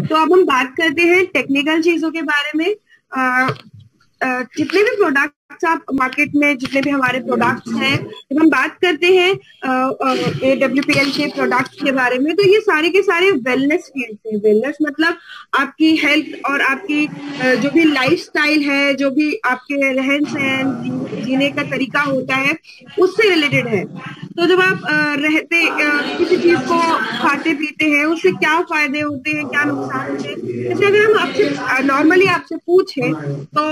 तो अब हम बात करते हैं टेक्निकल चीज़ों के बारे में। जितने भी प्रोडक्ट्स आप मार्केट में जितने भी हमारे प्रोडक्ट्स हैं, जब हम बात करते हैं ए डब्ल्यू पी एल के प्रोडक्ट्स के बारे में तो ये सारे के सारे वेलनेस फ़ील्ड हैं। वेलनेस मतलब आपकी हेल्थ और आपकी जो भी लाइफ स्टाइल है, जो भी आपके रहन सहन जीने का तरीका होता है, उससे रिलेटेड है। तो जब आप रहते किसी चीज़ को खाते पीते हैं, उससे क्या फ़ायदे होते हैं, क्या नुकसान होते हैं? जैसे अगर हम आपसे नॉर्मली आपसे पूछे तो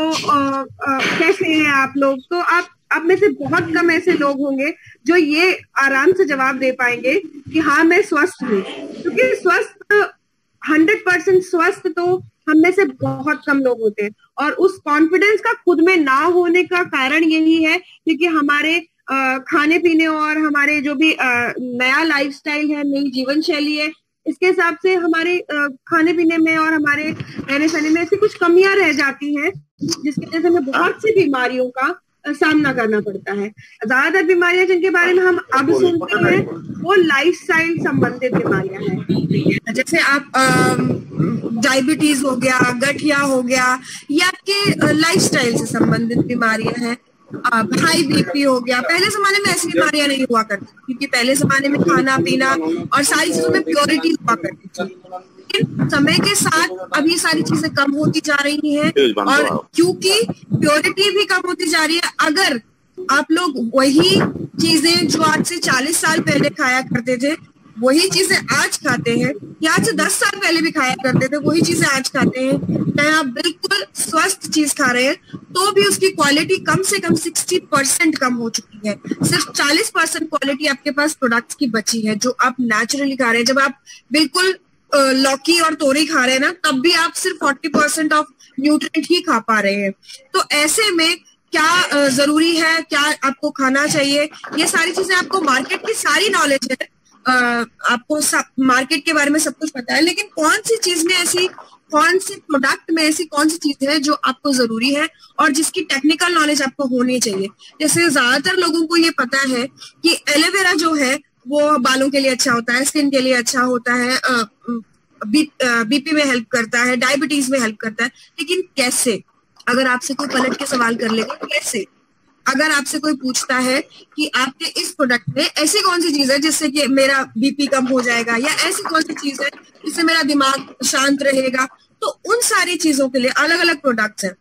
कैसे हैं आप लोग। तो आप आप में से बहुत कम ऐसे लोग होंगे जो ये आराम से जवाब दे पाएँगे कि हाँ मैं स्वस्थ हूँ। क्योंकि स्वस्थ, हंड्रेड परसेंट स्वस्थ तो हम में से बहुत कम लोग होते हैं। और उस कॉन्फिडेंस का खुद में ना होने का कारण यही है, क्योंकि हमारे खाने पीने और हमारे जो भी नया लाइफस्टाइल है, नई जीवन शैली है, इसके हिसाब से हमारे खाने पीने में और हमारे रहने सहने में ऐसी कुछ कमियाँ रह जाती हैं जिसकी वजह से हमें बहुत सी बीमारियों का सामना करना पड़ता है। ज़्यादातर बीमारियाँ जिनके बारे में हम अब सुनते हैं वो लाइफ स्टाइल संबंधित बीमारियाँ हैं। जैसे आप डायबिटीज़ हो गया गठिया हो गया ये आपके लाइफ स्टाइल से संबंधित बीमारियाँ हैं। हाई बीपी हो गया। पहले जमाने में ऐसी बीमारियाँ नहीं हुआ करती क्योंकि पहले जमाने में खाना पीना और सारी चीज़ों में प्योरिटी हुआ करती थी। लेकिन समय के साथ अभी सारी चीज़ें कम होती जा रही हैं और क्योंकि प्योरिटी भी कम होती जा रही है। अगर आप लोग वही चीज़ें जो आज से 40 साल पहले खाया करते थे वही चीज़ें आज खाते हैं या आज से दस साल पहले भी खाया करते थे वही चीज़ें आज खाते हैं चाहे आप बिल्कुल स्वस्थ चीज़ खा रहे हैं तो भी उसकी क्वालिटी कम से कम सिक्सटी परसेंट कम हो चुकी है। सिर्फ़ चालीस परसेंट क्वालिटी आपके पास प्रोडक्ट्स की बची है जो आप नेचुरली खा रहे हैं। जब आप बिल्कुल लौकी और तोरी खा रहे हैं ना, तब भी आप सिर्फ़ फोर्टी परसेंट ऑफ़ न्यूट्रिएंट ही खा पा रहे हैं। तो ऐसे में क्या ज़रूरी है, क्या आपको खाना चाहिए? ये सारी चीज़ें आपको मार्केट की सारी नॉलेज है। आपको मार्केट के बारे में सब कुछ पता है, लेकिन कौन सी चीज़ में ऐसी, कौन सी प्रोडक्ट में ऐसी कौन सी चीज़ है जो आपको ज़रूरी है और जिसकी टेक्निकल नॉलेज आपको होनी चाहिए? जैसे ज़्यादातर लोगों को ये पता है कि एलोवेरा जो है वो बालों के लिए अच्छा होता है स्किन के लिए अच्छा होता है बीपी में हेल्प करता है डायबिटीज़ में हेल्प करता है, लेकिन कैसे? अगर आपसे कोई पलट के सवाल कर लेगा कैसे? अगर आपसे कोई पूछता है कि आपके इस प्रोडक्ट में ऐसी कौन सी चीज़ है जिससे कि मेरा बीपी कम हो जाएगा, या ऐसी कौन सी चीज़ है जिससे मेरा दिमाग शांत रहेगा तो उन सारी चीज़ों के लिए अलग अलग प्रोडक्ट्स हैं।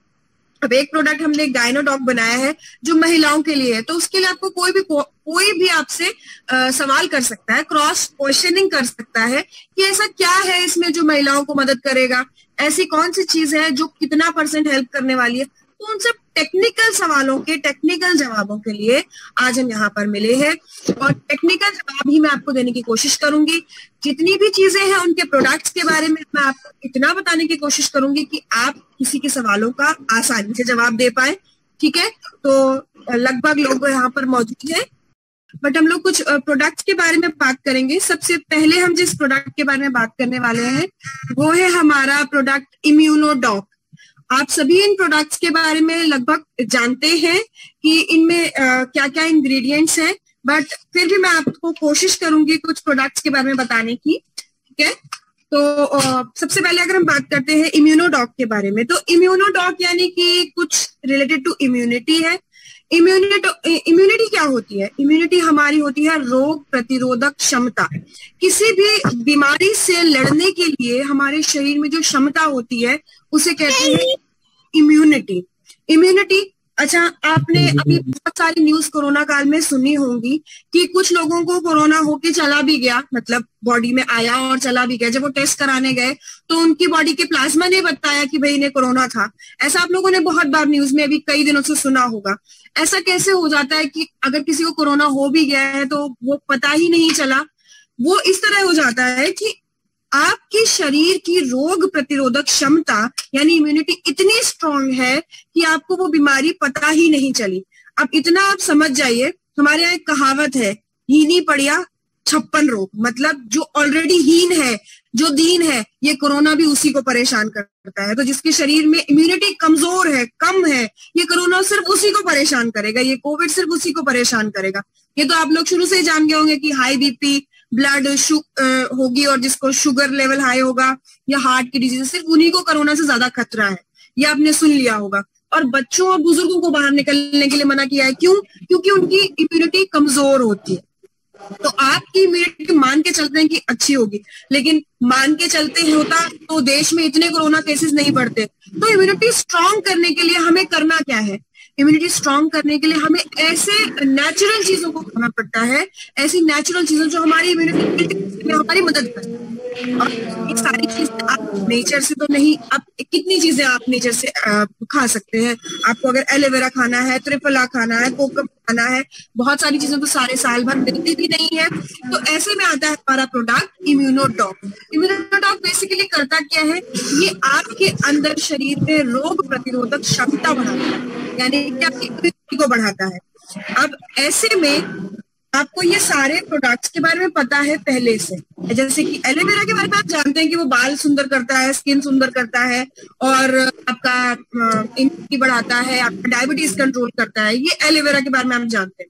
अब एक प्रोडक्ट हमने डायनोडॉग बनाया है, जो महिलाओं के लिए है तो उसके लिए आपको कोई भी कोई भी आपसे सवाल कर सकता है, क्रॉस क्वेश्चनिंग कर सकता है कि ऐसा क्या है इसमें जो महिलाओं को मदद करेगा? ऐसी कौन सी चीज़ है जो कितना परसेंट हेल्प करने वाली है? तो उन सब टेक्निकल सवालों के, टेक्निकल जवाबों के लिए आज हम यहाँ पर मिले हैं। और टेक्निकल जवाब ही मैं आपको देने की कोशिश करूँगी। जितनी भी चीज़ें हैं उनके प्रोडक्ट्स के बारे में मैं आपको इतना बताने की कोशिश करूँगी कि आप किसी के सवालों का आसानी से जवाब दे पाए, ठीक है? तो लगभग लोग यहाँ पर मौजूद है। बट हम लोग कुछ प्रोडक्ट्स के बारे में बात करेंगे। सबसे पहले हम जिस प्रोडक्ट के बारे में बात करने वाले हैं वो है हमारा प्रोडक्ट इम्यूनोडॉक आप सभी इन प्रोडक्ट्स के बारे में लगभग जानते हैं कि इनमें क्या क्या इंग्रेडिएंट्स हैं बट फिर भी मैं आपको कोशिश करूँगी कुछ प्रोडक्ट्स के बारे में बताने की ठीक है? तो आ, सबसे पहले अगर हम बात करते हैं इम्यूनोडॉक के बारे में तो इम्यूनोडॉक यानी कि कुछ रिलेटेड टू इम्यूनिटी है। इम्यूनिटी इम्यूनिटी क्या होती है? इम्यूनिटी हमारी होती है रोग प्रतिरोधक क्षमता। किसी भी बीमारी से लड़ने के लिए हमारे शरीर में जो क्षमता होती है, उसे कहते हैं इम्यूनिटी इम्यूनिटी अच्छा आपने अभी बहुत सारी न्यूज़ कोरोना काल में सुनी होंगी कि कुछ लोगों को कोरोना होके चला भी गया मतलब बॉडी में आया और चला भी गया। जब वो टेस्ट कराने गए तो उनकी बॉडी के प्लाज्मा ने बताया कि भाई इन्हें कोरोना था। ऐसा आप लोगों ने बहुत बार न्यूज़ में अभी कई दिनों से सुना होगा। ऐसा कैसे हो जाता है कि अगर किसी को कोरोना हो भी गया है तो वो पता ही नहीं चला? वो इस तरह हो जाता है कि आपके शरीर की रोग प्रतिरोधक क्षमता, यानी इम्यूनिटी इतनी स्ट्रांग है कि आपको वो बीमारी पता ही नहीं चली। अब इतना आप समझ जाइए, हमारे यहाँ एक कहावत है, हीनी पड़िया, छप्पन रोग। मतलब जो ऑलरेडी हीन है जो दीन है, ये कोरोना भी उसी को परेशान करता है। तो जिसके शरीर में इम्यूनिटी कमज़ोर है, कम है, ये कोरोना सिर्फ़ उसी को परेशान करेगा, ये कोविड सिर्फ़ उसी को परेशान करेगा। ये तो आप लोग शुरू से ही जान गए होंगे कि हाई बीपी ब्लड होगी और जिसको शुगर लेवल हाई होगा या हार्ट की डिज़ीज़ सिर्फ़ उन्हीं को कोरोना से ज़्यादा खतरा है। ये आपने सुन लिया होगा। और बच्चों और बुज़ुर्गों को बाहर निकलने के लिए मना किया है। क्यों? क्योंकि उनकी इम्यूनिटी कमज़ोर होती है। तो आपकी इम्यूनिटी मान के चलते हैं कि अच्छी होगी। लेकिन मान के चलते ही होता तो देश में इतने कोरोना केसेस नहीं बढ़ते। तो इम्यूनिटी स्ट्रांग करने के लिए हमें करना क्या है? इम्यूनिटी स्ट्रांग करने के लिए हमें ऐसे नेचुरल चीज़ों को खाना पड़ता है, ऐसी नेचुरल चीज़ों जो हमारी इम्यूनिटी हमारी मदद करें और ये सारी चीज़ें आप नेचर से तो नहीं, आप कितनी चीज़ें आप नेचर से खा सकते हैं। आपको अगर एलोवेरा खाना है, त्रिफला खाना है, कोकम खाना है, बहुत सारी चीज़ें तो सारे साल भर मिलती भी नहीं है। तो ऐसे में आता है हमारा प्रोडक्ट इम्यूनोटॉक इम्यूनोटॉक बेसिकली करता क्या है? ये आपके अंदर शरीर में रोग प्रतिरोधक क्षमता बढ़ाता है। यानी कि आपकी को बढ़ाता है। अब ऐसे में आपको ये सारे प्रोडक्ट्स के बारे में पता है पहले से। जैसे कि एलोवेरा के बारे में आप जानते हैं कि वो बाल सुंदर करता है स्किन सुंदर करता है, और आपका इम्यूनिटी बढ़ाता है, आपका डायबिटीज़ कंट्रोल करता है, ये एलोवेरा के बारे में आप जानते हैं।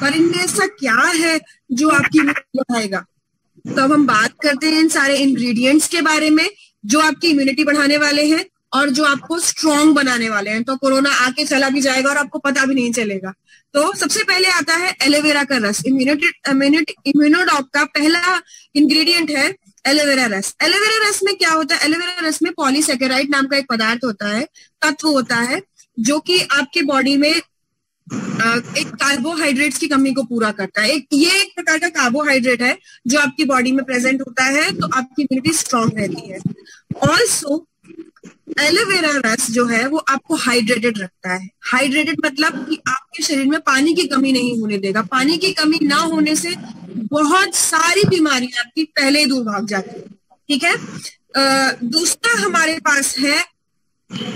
पर इनमें ऐसा क्या है जो आपकी इम्यूनिटी बढ़ाएगा? तो अब हम बात करते हैं इन सारे इंग्रेडिएंट्स के बारे में, जो आपकी इम्यूनिटी बढ़ाने वाले हैं। और जो आपको स्ट्रॉन्ग बनाने वाले हैं तो कोरोना आके चला भी जाएगा और आपको पता भी नहीं चलेगा। तो सबसे पहले आता है एलोवेरा का रस। इम्यूनिटी इम्यूनोडॉप का पहला इंग्रेडिएंट है एलोवेरा रस। एलोवेरा रस में क्या होता है? एलोवेरा रस में पॉलीसेकेराइड नाम का एक पदार्थ होता है, तत्व होता है, जो कि आपके बॉडी में एक कार्बोहाइड्रेट्स की कमी को पूरा करता है। एक, ये एक प्रकार का कार्बोहाइड्रेट है, जो आपकी बॉडी में प्रेजेंट होता है तो आपकी इम्यूनिटी स्ट्रांग रहती है। ऑल्सो एलोवेरा रस जो है वो आपको हाइड्रेटेड रखता है। हाइड्रेटेड मतलब कि आपके शरीर में पानी की कमी नहीं होने देगा। पानी की कमी ना होने से बहुत सारी बीमारियाँ आपकी पहले ही दूर भाग जाती है। ठीक है? दूसरा हमारे पास है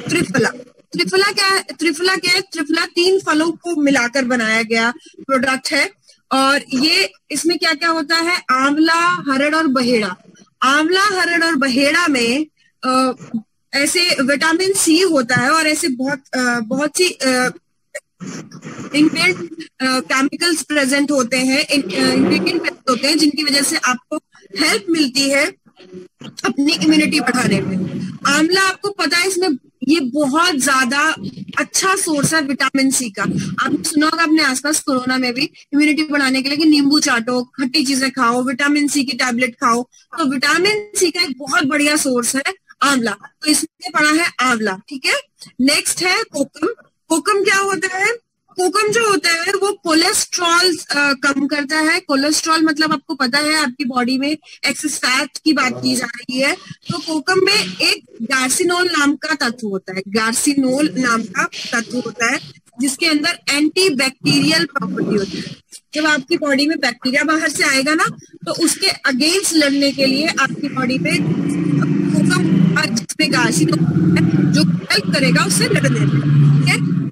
त्रिफला। त्रिफला क्या है? त्रिफला क्या है? त्रिफला तीन फलों को मिलाकर बनाया गया प्रोडक्ट है। और ये इसमें क्या क्या होता है? आंवला, हरड़ और बहेड़ा। आंवला, हरड़ और बहेड़ा में ऐसे विटामिन सी होता है और ऐसे बहुत बहुत सी इंग्रेडिएंट केमिकल्स प्रेजेंट होते हैं इंग्रेडिएंट होते हैं जिनकी वजह से आपको हेल्प मिलती है अपनी इम्यूनिटी बढ़ाने में। आंवला आपको पता है इसमें ये बहुत ज़्यादा अच्छा सोर्स है विटामिन सी का। आपने सुना होगा अपने आसपास कोरोना में भी इम्यूनिटी बढ़ाने के लिए नींबू चाटो, खट्टी चीज़ें खाओ विटामिन सी की टैबलेट खाओ। तो विटामिन सी का एक बहुत बढ़िया सोर्स है आंवला। तो इसमें पड़ा है आंवला, ठीक है? नेक्स्ट है कोकम। कोकम क्या होता है? कोकम जो होता है, वो कोलेस्ट्रॉल कम करता है। कोलेस्ट्रॉल मतलब आपको पता है, आपकी बॉडी में एक्सेस फैट की बात की जा रही है। तो कोकम में एक गार्सिनोल नाम का तत्व होता है। गार्सिनोल नाम का तत्व होता है, जिसके अंदर एंटी बैक्टीरियल प्रॉपर्टी होती है। जब आपकी बॉडी में बैक्टीरिया बाहर से आएगा ना तो उसके अगेंस्ट लड़ने के लिए आपकी बॉडी में जो हेल्प करेगा, उससे लड़ने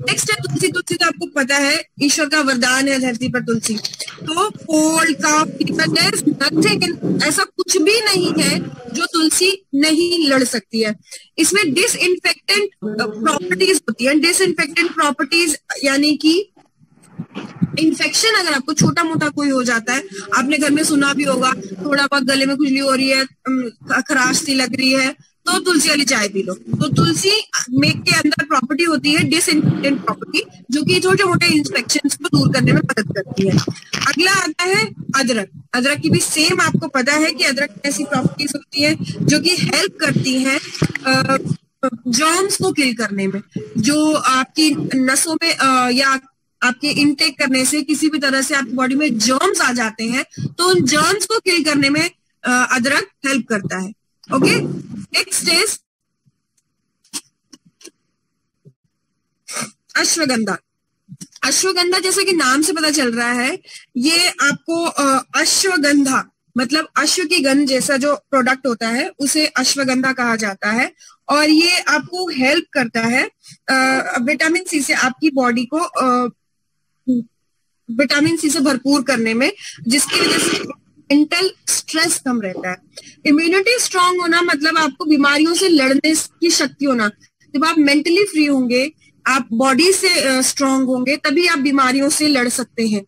नेक्स्ट है। तुलसी। तुलसी तो आपको पता है, ईश्वर का वरदान है धरती पर तुलसी। तो कोल्ड का नथिंग ऐसा कुछ भी नहीं है जो तुलसी नहीं लड़ सकती है। इसमें डिसइनफेक्टेंट प्रॉपर्टीज़ होती है। डिसइनफेक्टेंट प्रॉपर्टीज़ यानी कि इन्फेक्शन अगर आपको छोटा मोटा कोई हो जाता है, आपने घर में सुना भी होगा, थोड़ा बहुत गले में खुजली हो रही है खराश सी लग रही है तो तुलसी वाली चाय पी लो। तो तुलसी मेक के अंदर प्रॉपर्टी होती है डिसइंफेक्टेंट प्रॉपर्टी जो कि छोटे मोटे इंस्पेक्शन को दूर करने में मदद करती है। अगला आता है अदरक। अदरक की भी सेम आपको पता है कि अदरक ऐसी प्रॉपर्टीज़ होती है जो कि हेल्प करती है जर्म्स को किल करने में। जो आपकी नसों में आ, या आपके इनटेक करने से किसी भी तरह से आपकी बॉडी में जर्म्स आ जाते हैं तो उन जर्म्स को किल करने में अदरक हेल्प करता है। Okay next is ashwagandha ashwagandha जैसे कि नाम से पता चल रहा है, ये आपको अश्वगंधा मतलब अश्व की गंध जैसा जो प्रोडक्ट होता है, उसे अश्वगंधा कहा जाता है। और ये आपको हेल्प करता है विटामिन सी से आपकी बॉडी को विटामिन सी से भरपूर करने में, जिसकी वजह से मेंटल स्ट्रेस कम रहता है। इम्यूनिटी स्ट्रांग होना मतलब आपको बीमारियों से लड़ने की शक्ति होना। जब आप मेंटली फ्री होंगे आप बॉडी से स्ट्रांग uh, होंगे तभी आप बीमारियों से लड़ सकते हैं।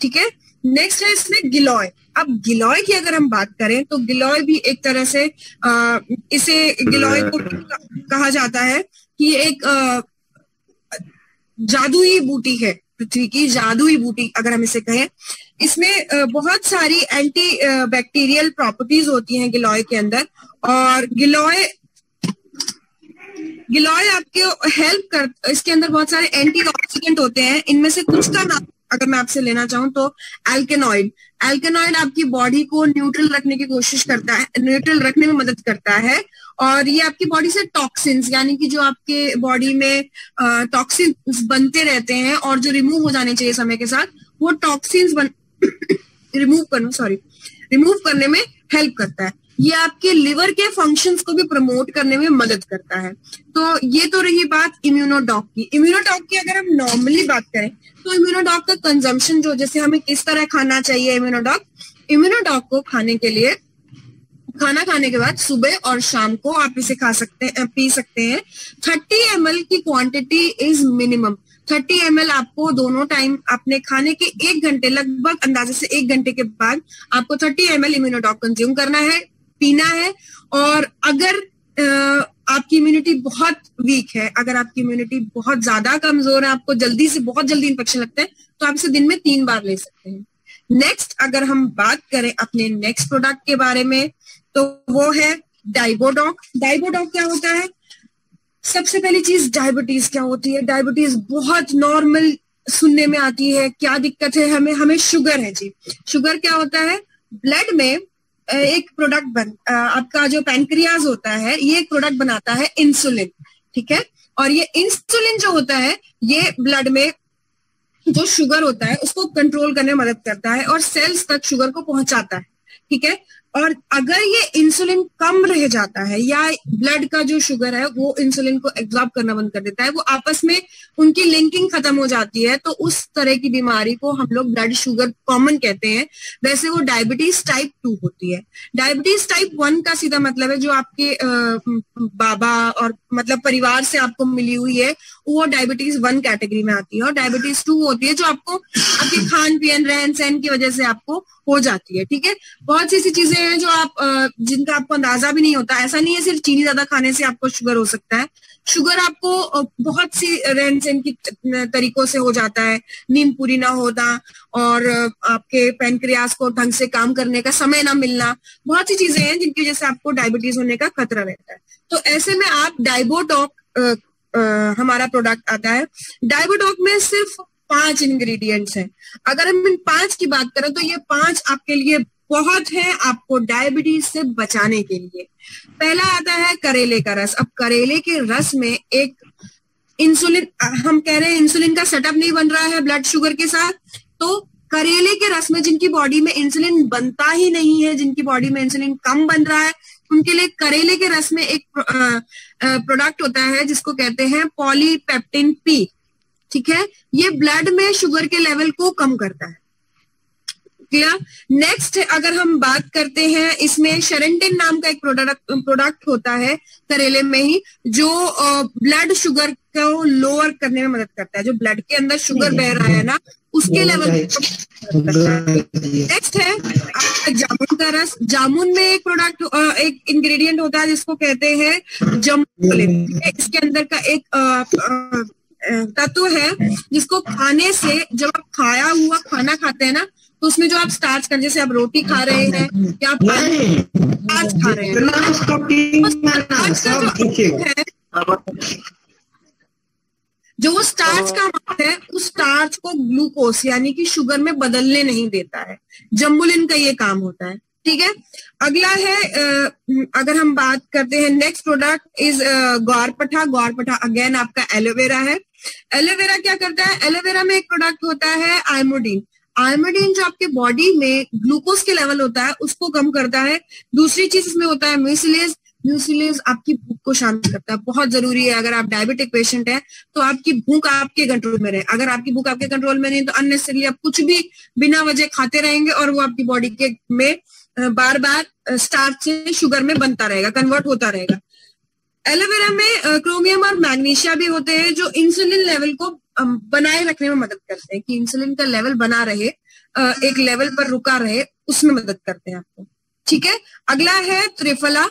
ठीक है? नेक्स्ट है इसमें गिलॉय। अब गिलॉय की अगर हम बात करें तो गिलॉय भी एक तरह से आ, इसे गिलॉय को कहा जाता है कि एक जादुई बूटी है पृथ्वी की जादुई बूटी अगर हम इसे कहें। इसमें बहुत सारी एंटी बैक्टीरियल प्रॉपर्टीज़ होती हैं गिलोय के अंदर और गिलोय गिलोय आपके हेल्प कर, इसके अंदर बहुत सारे एंटी ऑक्सीडेंट होते हैं। इनमें से कुछ का नाम अगर मैं आपसे लेना चाहूँ तो एल्केनॉइड एल्केनॉइड आपकी बॉडी को न्यूट्रल रखने की कोशिश करता है न्यूट्रल रखने में मदद करता है और ये आपकी बॉडी से टॉक्सिन्स यानी कि जो आपके बॉडी में टॉक्सिन्स बनते रहते हैं और जो रिमूव हो जाने चाहिए समय के साथ, वो टॉक्सिन्स रिमूव करना सॉरी रिमूव करने में हेल्प करता है। ये आपके लिवर के फ़ंक्शंस को भी प्रमोट करने में मदद करता है। तो ये तो रही बात इम्यूनोडॉक की। इम्यूनोडॉक की अगर हम नॉर्मली बात करें तो इम्यूनोडॉक का कंजम्पशन जो, जैसे हमें किस तरह खाना चाहिए इम्यूनोडॉक इम्यूनोडॉक को खाने के लिए, खाना खाने के बाद सुबह और शाम को आप इसे खा सकते हैं, पी सकते हैं। थर्टी एम की quantity is minimum thirty M आपको दोनों टाइम अपने खाने के एक घंटे, लगभग अंदाजे से एक घंटे के बाद आपको thirty M L Immunodoc consume करना है, पीना है। और अगर आपकी इम्यूनिटी बहुत वीक है, अगर आपकी इम्यूनिटी बहुत ज़्यादा कमज़ोर है, आपको जल्दी से बहुत जल्दी इन्फेक्शन लगता है तो आप इसे दिन में तीन बार ले सकते हैं। नेक्स्ट अगर हम बात करें अपने नेक्स्ट प्रोडक्ट के बारे में तो वो है डाइबोडॉक डाइबोडॉक क्या होता है? सबसे पहली चीज़ डायबिटीज़ क्या होती है? डायबिटीज़ बहुत नॉर्मल सुनने में आती है। क्या दिक्कत है हमें? हमें शुगर है जी। शुगर क्या होता है? ब्लड में एक प्रोडक्ट बन आपका जो पैनक्रियाज होता है, ये एक प्रोडक्ट बनाता है इंसुलिन ठीक है? और ये इंसुलिन जो होता है, ये ब्लड में जो शुगर होता है, उसको कंट्रोल करने में मदद करता है और सेल्स तक शुगर को पहुंचाता है, ठीक है? और अगर ये इंसुलिन कम रह जाता है या ब्लड का जो शुगर है, वो इंसुलिन को एब्जॉर्ब करना बंद कर देता है, वो आपस में उनकी लिंकिंग खत्म हो जाती है तो उस तरह की बीमारी को हम लोग ब्लड शुगर कॉमन कहते हैं। वैसे वो डायबिटीज़ टाइप टू होती है। डायबिटीज़ टाइप वन का सीधा मतलब है जो आपके बाबा और मतलब परिवार से आपको मिली हुई है, वो डायबिटीज़ वन कैटेगरी में आती है और डायबिटीज़ टू होती है जो आपको आपके खान पीन रहन सहन की वजह से आपको हो जाती है, ठीक है? बहुत सी ऐसी चीज़ें हैं जो आप जिनका आपको अंदाज़ा भी नहीं होता। ऐसा नहीं है सिर्फ़ चीनी ज़्यादा खाने से आपको शुगर हो सकता है। शुगर आपको बहुत सी रहन सहन की तरीकों से हो जाता है। नींद पूरी ना होना और आपके पेनक्रियास को ढंग से काम करने का समय ना मिलना। बहुत सी चीज़ें हैं जिनकी वजह से आपको डायबिटीज़ होने का खतरा रहता है। तो ऐसे में आप डायबोटॉक हमारा प्रोडक्ट आता है। डायबोटॉक में सिर्फ़ पाँच इंग्रेडिएंट्स हैं। अगर हम इन पाँच की बात करें तो ये पाँच आपके लिए बहुत है आपको डायबिटीज़ से बचाने के लिए। पहला आता है करेले का रस। अब करेले के रस में एक इंसुलिन हम कह रहे हैं इंसुलिन का सेटअप नहीं बन रहा है ब्लड शुगर के साथ तो करेले के रस में जिनकी बॉडी में इंसुलिन बनता ही नहीं है, जिनकी बॉडी में इंसुलिन कम बन रहा है, उनके लिए करेले के रस में एक प्रोडक्ट होता है जिसको कहते हैं पॉलीपेप्टिन पी ठीक है? ये ब्लड में शुगर के लेवल को कम करता है। क्लियर नेक्स्ट अगर हम बात करते हैं इसमें शरेंटिन नाम का एक प्रोडक्ट प्रोडक्ट होता है करेले में ही जो ब्लड शुगर को लोअर करने में मदद करता है। जो ब्लड के अंदर शुगर बह रहा है ना उसके लेवल नेक्स्ट है। जामुन का रस। जामुन में एक प्रोडक्ट एक इंग्रेडिएंट होता है जिसको कहते हैं जमुन इसके अंदर का एक तत्व है जिसको खाने से जब आप खाया हुआ खाना खाते हैं ना तो उसमें जो आप स्टार्च कर जैसे आप रोटी खा रहे हैं या आप स्टार्च खा रहे हैं। जो वो स्टार्च का माप है उस स्टार्च को ग्लूकोज यानी कि शुगर में बदलने नहीं देता है। जम्बुलिन का ये काम होता है ठीक है? अगला है अगर हम बात करते हैं नेक्स्ट प्रोडक्ट इज़ गौरपठा। गौरपठा अगेन आपका एलोवेरा है। एलोवेरा क्या करता है? एलोवेरा में एक प्रोडक्ट होता है आइमोडीन आयमोडीन जो आपके बॉडी में ग्लूकोज के लेवल होता है, उसको कम करता है। दूसरी चीज़ इसमें होता है म्यूसिलेज म्यूसिलेज आपकी भूख को शांत करता है। बहुत ज़रूरी है। अगर आप डायबिटिक पेशेंट है तो आपकी भूख आपके कंट्रोल में रहे। अगर आपकी भूख आपके कंट्रोल में नहीं तो अननेसेसरली आप कुछ भी बिना वजह खाते रहेंगे और वो आपकी बॉडी के में बार बार स्टार्च से शुगर में बनता रहेगा कन्वर्ट होता रहेगा। एलोवेरा में क्रोमियम और मैग्नीशिया भी होते हैं, जो इंसुलिन लेवल को बनाए रखने में मदद करते हैं, कि इंसुलिन का लेवल बना रहे एक लेवल पर रुका रहे, उसमें मदद करते हैं आपको। ठीक है? अगला है त्रिफला।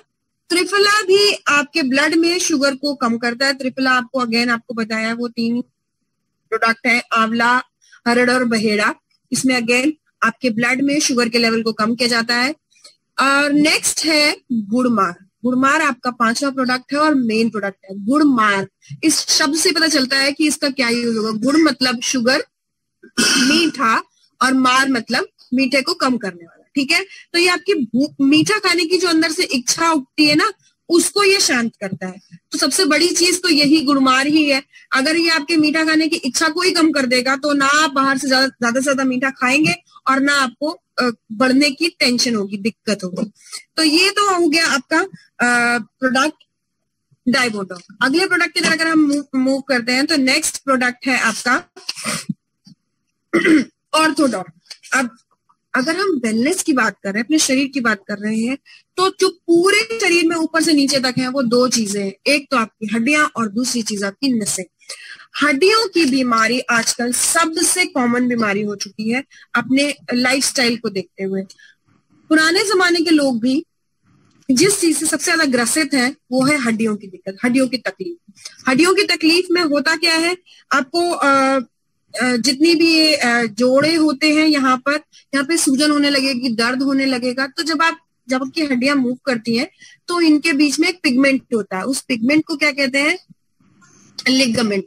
त्रिफला भी आपके ब्लड में शुगर को कम करता है। त्रिफला आपको अगेन आपको बताया, वो तीन प्रोडक्ट है, आंवला, हरड़ और बहेड़ा। इसमें अगेन आपके ब्लड में शुगर के लेवल को कम किया जाता है। और नेक्स्ट है गुड़मार गुड़मार आपका पांचवा प्रोडक्ट है और मेन प्रोडक्ट है, गुड़मार। इस शब्द से पता चलता है कि इसका क्या यूज़ होगा। गुड़ मतलब शुगर मीठा और मार मतलब मीठे को कम करने वाला, ठीक है? तो ये आपकी मीठा खाने की जो अंदर से इच्छा उठती है ना, उसको ये शांत करता है। तो सबसे बड़ी चीज़ तो यही गुड़मार ही है। अगर ये आपके मीठा खाने की इच्छा को ही कम कर देगा तो ना आप बाहर से ज़्यादा से ज़्यादा मीठा खाएँगे और ना आपको बढ़ने की टेंशन होगी, दिक्कत होगी। तो ये तो हो गया आपका प्रोडक्ट डाइबोटो अगले प्रोडक्ट की तरह अगर हम मूव करते हैं तो नेक्स्ट प्रोडक्ट है आपका ऑर्थोडॉक अब, अगर हम वेलनेस की बात कर रहे हैं, अपने शरीर की बात कर रहे हैं तो जो पूरे शरीर में ऊपर से नीचे तक है, वो दो चीज़ें हैं। एक तो आपकी हड्डियाँ और दूसरी चीज़ आपकी नसें। हड्डियों की बीमारी आजकल सबसे कॉमन बीमारी हो चुकी है अपने लाइफस्टाइल को देखते हुए। पुराने जमाने के लोग भी जिस चीज़ से सबसे ज़्यादा ग्रसित है, वो है हड्डियों की दिक्कत, हड्डियों की तकलीफ़। हड्डियों की तकलीफ़ में होता क्या है? आपको जितनी भी जोड़े होते हैं यहाँ पर, यहाँ पे सूजन होने लगेगी, दर्द होने लगेगा तो जब आप, जब आपकी हड्डियाँ मूव करती हैं तो इनके बीच में एक पिगमेंट होता है। उस पिगमेंट को क्या कहते हैं? लिगामेंट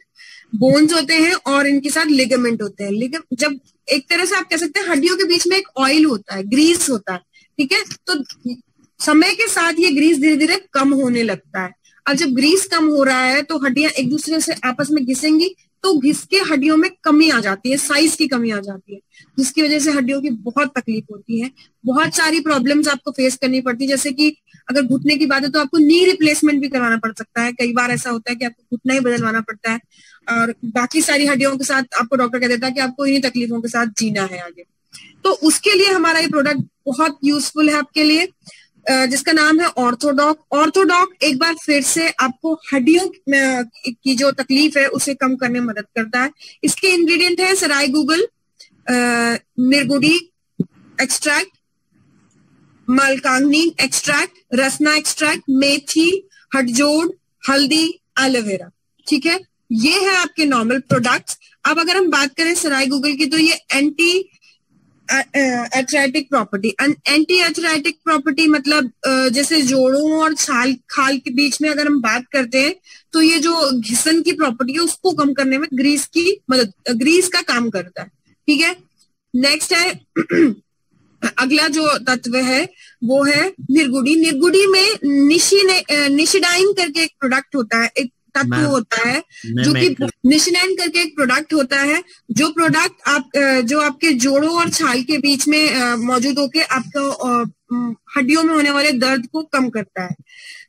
बोन्स होते हैं और इनके साथ लिगामेंट होते हैं। लिगम जब एक तरह से आप कह सकते हैं हड्डियों के बीच में एक ऑयल होता है ग्रीस होता है, ठीक है? तो समय के साथ ये ग्रीस धीरे धीरे कम होने लगता है। अब जब ग्रीस कम हो रहा है तो हड्डियाँ एक दूसरे से आपस में घिसेंगी तो घिस के हड्डियों में कमी आ जाती है साइज़ की कमी आ जाती है, जिसकी वजह से हड्डियों की बहुत तकलीफ़ होती है। बहुत सारी प्रॉब्लम्स आपको फेस करनी पड़ती है, जैसे कि अगर घुटने की बात है तो आपको नी रिप्लेसमेंट भी करवाना पड़ सकता है। कई बार ऐसा होता है कि आपको घुटना ही बदलवाना पड़ता है। और बाकी सारी हड्डियों के साथ आपको डॉक्टर कह देता है कि आपको इन्हीं तकलीफों के साथ जीना है आगे। तो उसके लिए हमारा ये प्रोडक्ट बहुत यूजफुल है आपके लिए जिसका नाम है ऑर्थोडॉक ऑर्थोडॉक एक बार फिर से आपको हड्डियों की जो तकलीफ़ है उसे कम करने में मदद करता है। इसके इंग्रेडिएंट है, सराय गूगल निर्गुडी एक्सट्रैक्ट मलकांगनी एक्सट्रैक्ट रसना एक्सट्रैक्ट मेथी हटजोड़ हल्दी एलोवेरा ठीक है? ये है आपके नॉर्मल प्रोडक्ट्स अब अगर हम बात करें सराय गूगल की तो ये anti arthritic property anti arthritic property मतलब जैसे जोड़ों और छाल, खाल के बीच में अगर हम बात करते हैं तो ये जो घिसन की प्रॉपर्टी है, उसको कम करने में ग्रीस की मदद ग्रीस का काम करता है। ठीक है? नेक्स्ट है अगला जो तत्व है वो है निर्गुड़ी। निर्गुड़ी में निशी निशिडाइन करके एक प्रोडक्ट होता है एक तत्व होता है जो कि निशनैन करके एक प्रोडक्ट होता है जो प्रोडक्ट आप जो आपके जोड़ों और छाल के बीच में मौजूद होके आपको हड्डियों में होने वाले दर्द को कम करता है।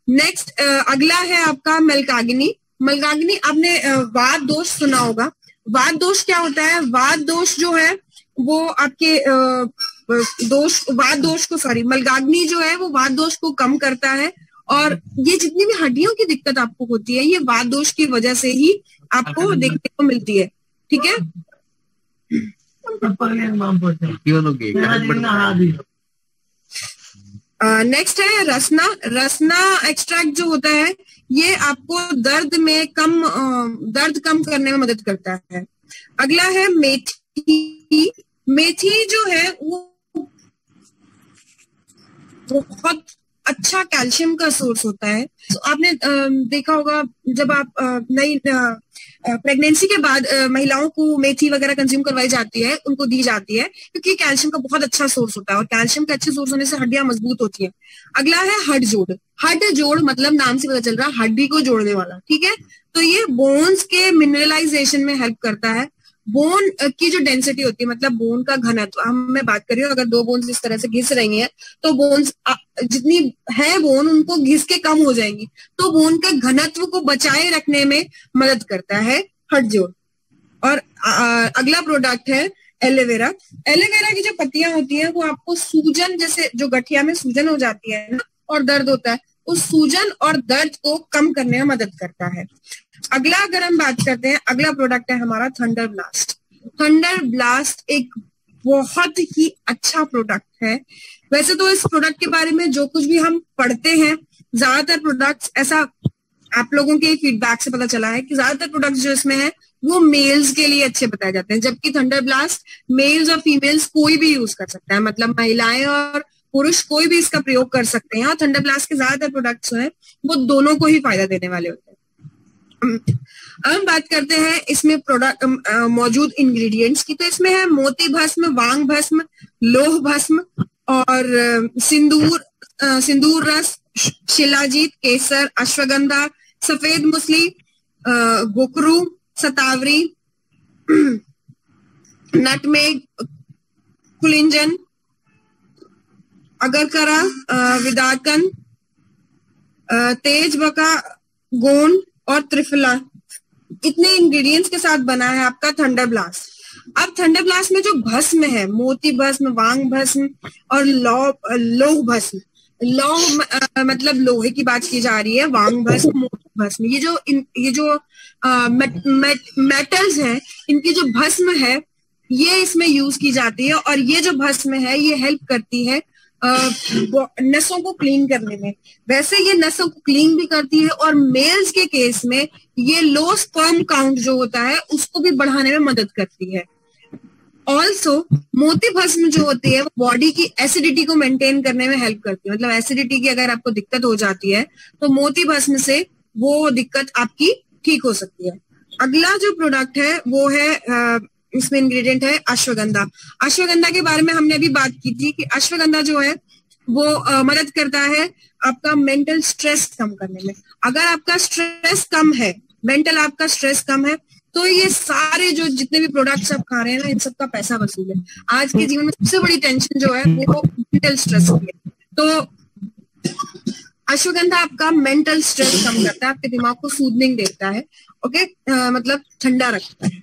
नेक्स्ट अगला है आपका मलकाग्नि। मलकाग्नि आपने वाद दोष सुना होगा। वाद दोष क्या होता है? वाद दोष जो है वो आपके दोष वाद दोष को सॉरी मलगाग्नि जो है वो वाद दोष को कम करता है। और ये जितनी भी हड्डियों की दिक्कत आपको होती है ये वाद दोष की वजह से ही आपको देखने को मिलती है। ठीक है? नेक्स्ट है रसना। रसना एक्सट्रैक्ट जो होता है ये आपको दर्द में कम दर्द कम करने में मदद करता है। अगला है मेथी। मेथी जो है वो बहुत अच्छा कैल्शियम का सोर्स होता है। तो आपने देखा होगा, जब आप नई प्रेगनेंसी के बाद महिलाओं को मेथी वगैरह कंज्यूम करवाई जाती है, उनको दी जाती है, क्योंकि कैल्शियम का बहुत अच्छा सोर्स होता है और कैल्शियम के अच्छे सोर्स होने से हड्डियाँ मज़बूत होती है। अगला है हड जोड़। हड जोड़ मतलब नाम से पता चल रहा है, हड्डी को जोड़ने वाला, ठीक है? तो ये बोन्स के मिनरलाइजेशन में हेल्प करता है। बोन की जो डेंसिटी होती है मतलब बोन का घनत्व हम मैं बात कर रही हूँ अगर दो बोन्स इस तरह से घिस रही हैं तो बोन्स जितनी है बोन उनको घिस के कम हो जाएँगी। तो बोन के घनत्व को बचाए रखने में मदद करता है हट जोड़ और आ, अगला प्रोडक्ट है एलोवेरा। एलोवेरा की जो पत्तियाँ होती हैं वो आपको सूजन जैसे जो गठिया में सूजन हो जाती है ना और दर्द होता है उस सूजन और दर्द को कम करने में मदद करता है। अगला अगर हम बात करते हैं, अगला प्रोडक्ट है हमारा थंडर ब्लास्ट थंडर ब्लास्ट एक बहुत ही अच्छा प्रोडक्ट है। वैसे तो इस प्रोडक्ट के बारे में जो कुछ भी हम पढ़ते हैं, ज़्यादातर प्रोडक्ट्स ऐसा आप लोगों के फीडबैक से पता चला है कि ज़्यादातर प्रोडक्ट्स जो इसमें है, वो मेल्स के लिए अच्छे बताए जाते हैं। जबकि थंडर ब्लास्ट मेल्स और फीमेल्स कोई भी यूज़ कर सकता है। मतलब महिलाएँ और पुरुष कोई भी इसका प्रयोग कर सकते हैं। और थंडर ब्लास्ट के ज़्यादातर प्रोडक्ट्स जो है, वो दोनों को ही फ़ायदा देने वाले होते हैं। अब हम बात करते हैं इसमें प्रोडक्ट मौजूद इंग्रेडिएंट्स की। तो इसमें है मोती भस्म, वांग भस्म, लोह भस्म और सिंदूर सिंदूर रस शिलाजीत, केसर, अश्वगंधा, सफ़ेद मुसली गोकरू, सतावरी, नटमेग, कुलिंजन अगरकरा विदाकन तेज बका गोंड और त्रिफला। इतने इंग्रेडिएंट्स के साथ बना है आपका थंडर ब्लास्ट अब थंडर ब्लास्ट में जो भस्म है मोती भस्म वांग भस्म और लौ लोह भस्म। लोह मतलब लोहे की बात की जा रही है वांग भस्म मोती भस्म। ये जो इन ये जो आ, मेट, मेट, मेटल्स हैं इनकी जो भस्म है ये इसमें यूज़ की जाती है और ये जो भस्म है ये हेल्प करती है नसों को क्लीन करने में। वैसे ये नसों को क्लीन भी करती है और मेल्स के केस में ये लो स्पर्म काउंट जो होता है, उसको भी बढ़ाने में मदद करती है। ऑल्सो मोती भस्म जो होती है, वो बॉडी की एसिडिटी को मेंटेन करने में हेल्प करती है। मतलब एसिडिटी की अगर आपको दिक्कत हो जाती है तो मोती भस्म से वो दिक्कत आपकी ठीक हो सकती है। अगला जो प्रोडक्ट है, वो है इसमें इंग्रेडिएंट है अश्वगंधा। अश्वगंधा के बारे में हमने अभी बात की थी कि अश्वगंधा जो है वो आ, मदद करता है आपका मेंटल स्ट्रेस कम करने में। अगर आपका स्ट्रेस कम है मेंटल आपका स्ट्रेस कम है तो ये सारे जो जितने भी प्रोडक्ट्स आप खा रहे हैं ना इन सबका पैसा वसूल है। आज के जीवन में सबसे बड़ी टेंशन जो है वो मेंटल स्ट्रेस की है। तो अश्वगंधा आपका मेंटल स्ट्रेस कम करता है आपके दिमाग को सूदनिंग देता है ओके आ, मतलब ठंडा रखता है।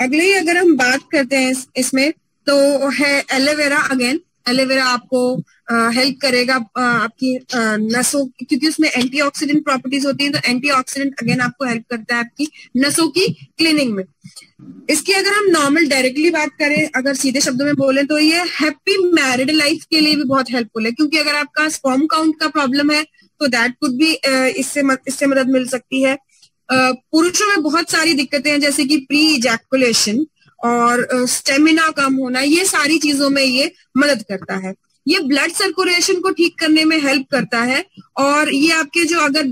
अगले ही अगर हम बात करते हैं इस, इसमें तो है aloe vera again. Aloe vera आपको हेल्प करेगा आ, आपकी नसों क्योंकि उसमें एंटीऑक्सीडेंट प्रॉपर्टीज़ होती है तो एंटीऑक्सीडेंट अगेन आपको हेल्प करता है आपकी नसों की क्लीनिंग में। इसकी अगर हम नॉर्मल डायरेक्टली बात करें अगर सीधे शब्दों में बोले तो ये हैप्पी मैरिड लाइफ के लिए भी बहुत हेल्पफुल है क्योंकि अगर आपका स्पॉम काउंट का प्रॉब्लम है तो दैट कुड भी इससे इससे मदद मिल सकती है। पुरुषों में बहुत सारी दिक्कतें हैं, जैसे कि प्री इजैकुलेशन और स्टेमिना कम होना, ये सारी चीज़ों में ये मदद करता है। ये ब्लड सर्कुलेशन को ठीक करने में हेल्प करता है और ये आपके जो अगर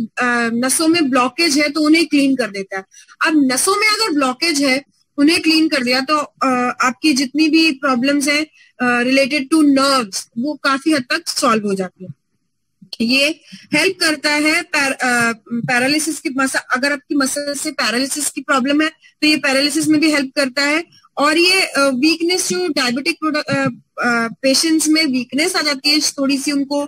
नसों में ब्लॉकेज है तो उन्हें क्लीन कर देता है। अब नसों में अगर ब्लॉकेज है, उन्हें क्लीन कर दिया तो आपकी जितनी भी प्रॉब्लम्स है रिलेटेड टू नर्व्स वो काफ़ी हद तक सॉल्व हो जाती है। ये हेल्प करता है पैर, पैरालिसिस की मसल अगर आपकी मसल से पैरालिसिस की प्रॉब्लम है तो ये पैरालिसिस में भी हेल्प करता है। और ये वीकनेस जो डायबिटिक पेशेंट्स में वीकनेस आ जाती है थोड़ी सी उनको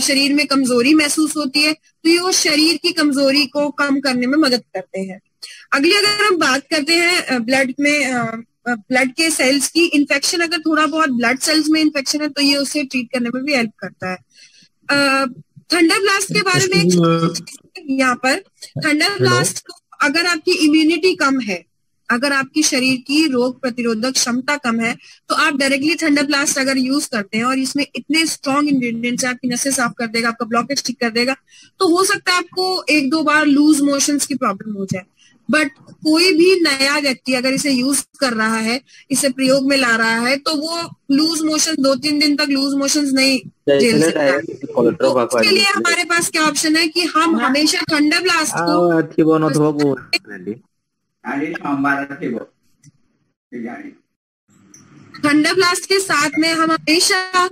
शरीर में कमज़ोरी महसूस होती है तो ये वो शरीर की कमज़ोरी को कम करने में मदद करते हैं। अगली अगर हम बात करते हैं ब्लड में ब्लड के सेल्स की इन्फेक्शन अगर थोड़ा बहुत ब्लड सेल्स में इन्फेक्शन है तो ये उसे ट्रीट करने में भी हेल्प करता है। थंडर ब्लास्ट के बारे में यहाँ पर। थंडर ब्लास्ट अगर आपकी इम्यूनिटी कम है अगर आपकी शरीर की रोग प्रतिरोधक क्षमता कम है तो आप डायरेक्टली थंडर ब्लास्ट अगर यूज़ करते हैं और इसमें इतने स्ट्रॉन्ग इंग्रेडिएंट्स आपकी नसें साफ़ कर देगा आपका ब्लॉकेज ठीक कर देगा तो हो सकता है आपको एक दो बार लूज मोशंस की प्रॉब्लम हो जाए। बट कोई भी नया व्यक्ति अगर इसे यूज़ कर रहा है इसे प्रयोग में ला रहा है तो वो लूज मोशन दो तीन दिन तक लूज मोशन नहीं झेल सकता। तो उसके लिए हमारे पास क्या ऑप्शन है कि हम हमेशा ठंडा ब्लास्ट को ठंडा ब्लास्ट के साथ में हम हमेशा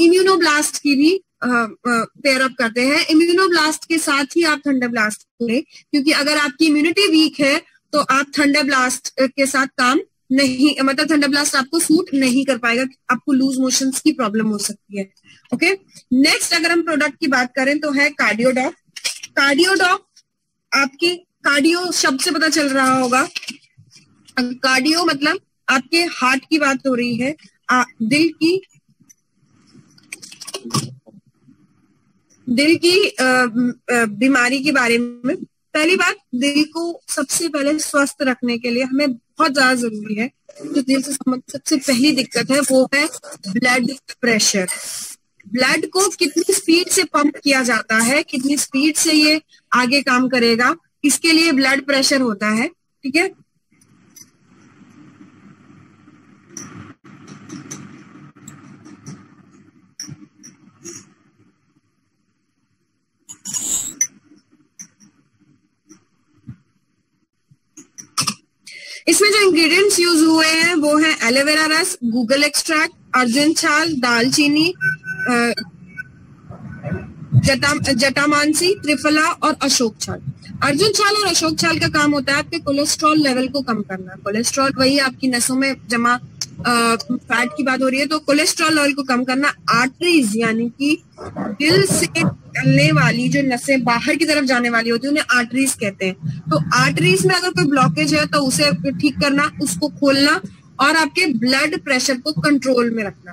इम्यूनो ब्लास्ट की भी पेयर अप करते हैं। इम्यूनोब्लास्ट के साथ ही आप थंडर ब्लास्ट करें क्योंकि अगर आपकी इम्यूनिटी वीक है तो आप थंडर ब्लास्ट के साथ काम नहीं मतलब थंडर ब्लास्ट आपको सूट नहीं कर पाएगा आपको लूज मोशन की प्रॉब्लम हो सकती है। ओके नेक्स्ट अगर हम प्रोडक्ट की बात करें तो है कार्डियोडॉक कार्डियोडॉक आपके कार्डियो शब्द से पता चल रहा होगा। कार्डियो मतलब आपके हार्ट की बात हो रही है आ, दिल की दिल की बीमारी के बारे में, पहली बात दिल को सबसे पहले स्वस्थ रखने के लिए हमें बहुत ज़्यादा ज़रूरी है। जो दिल से संबंधित सबसे पहली दिक्कत है, वो है ब्लड प्रेशर। ब्लड को कितनी स्पीड से पंप किया जाता है, कितनी स्पीड से ये आगे काम करेगा, इसके लिए ब्लड प्रेशर होता है, ठीक है? इसमें जो इंग्रेडिएंट्स यूज़ हुए हैं, वो है एलोवेरा रस गूगल एक्सट्रैक्ट अर्जुन छाल दालचीनी जटा जटामानसी, त्रिफला और अशोक छाल अर्जुन छाल और अशोक छाल का काम होता है आपके कोलेस्ट्रॉल लेवल को कम करना. कोलेस्ट्रॉल वही आपकी नसों में जमा फैट की बात हो रही है तो कोलेस्ट्रॉल लेवल को कम करना आर्टरीज यानी कि दिल से चलने वाली जो नसें बाहर की तरफ़ जाने वाली होती है, उन्हें आर्टरीज कहते हैं। तो आर्टरीज में अगर कोई ब्लॉकेज है तो उसे ठीक करना, उसको खोलना और आपके ब्लड प्रेशर को कंट्रोल में रखना।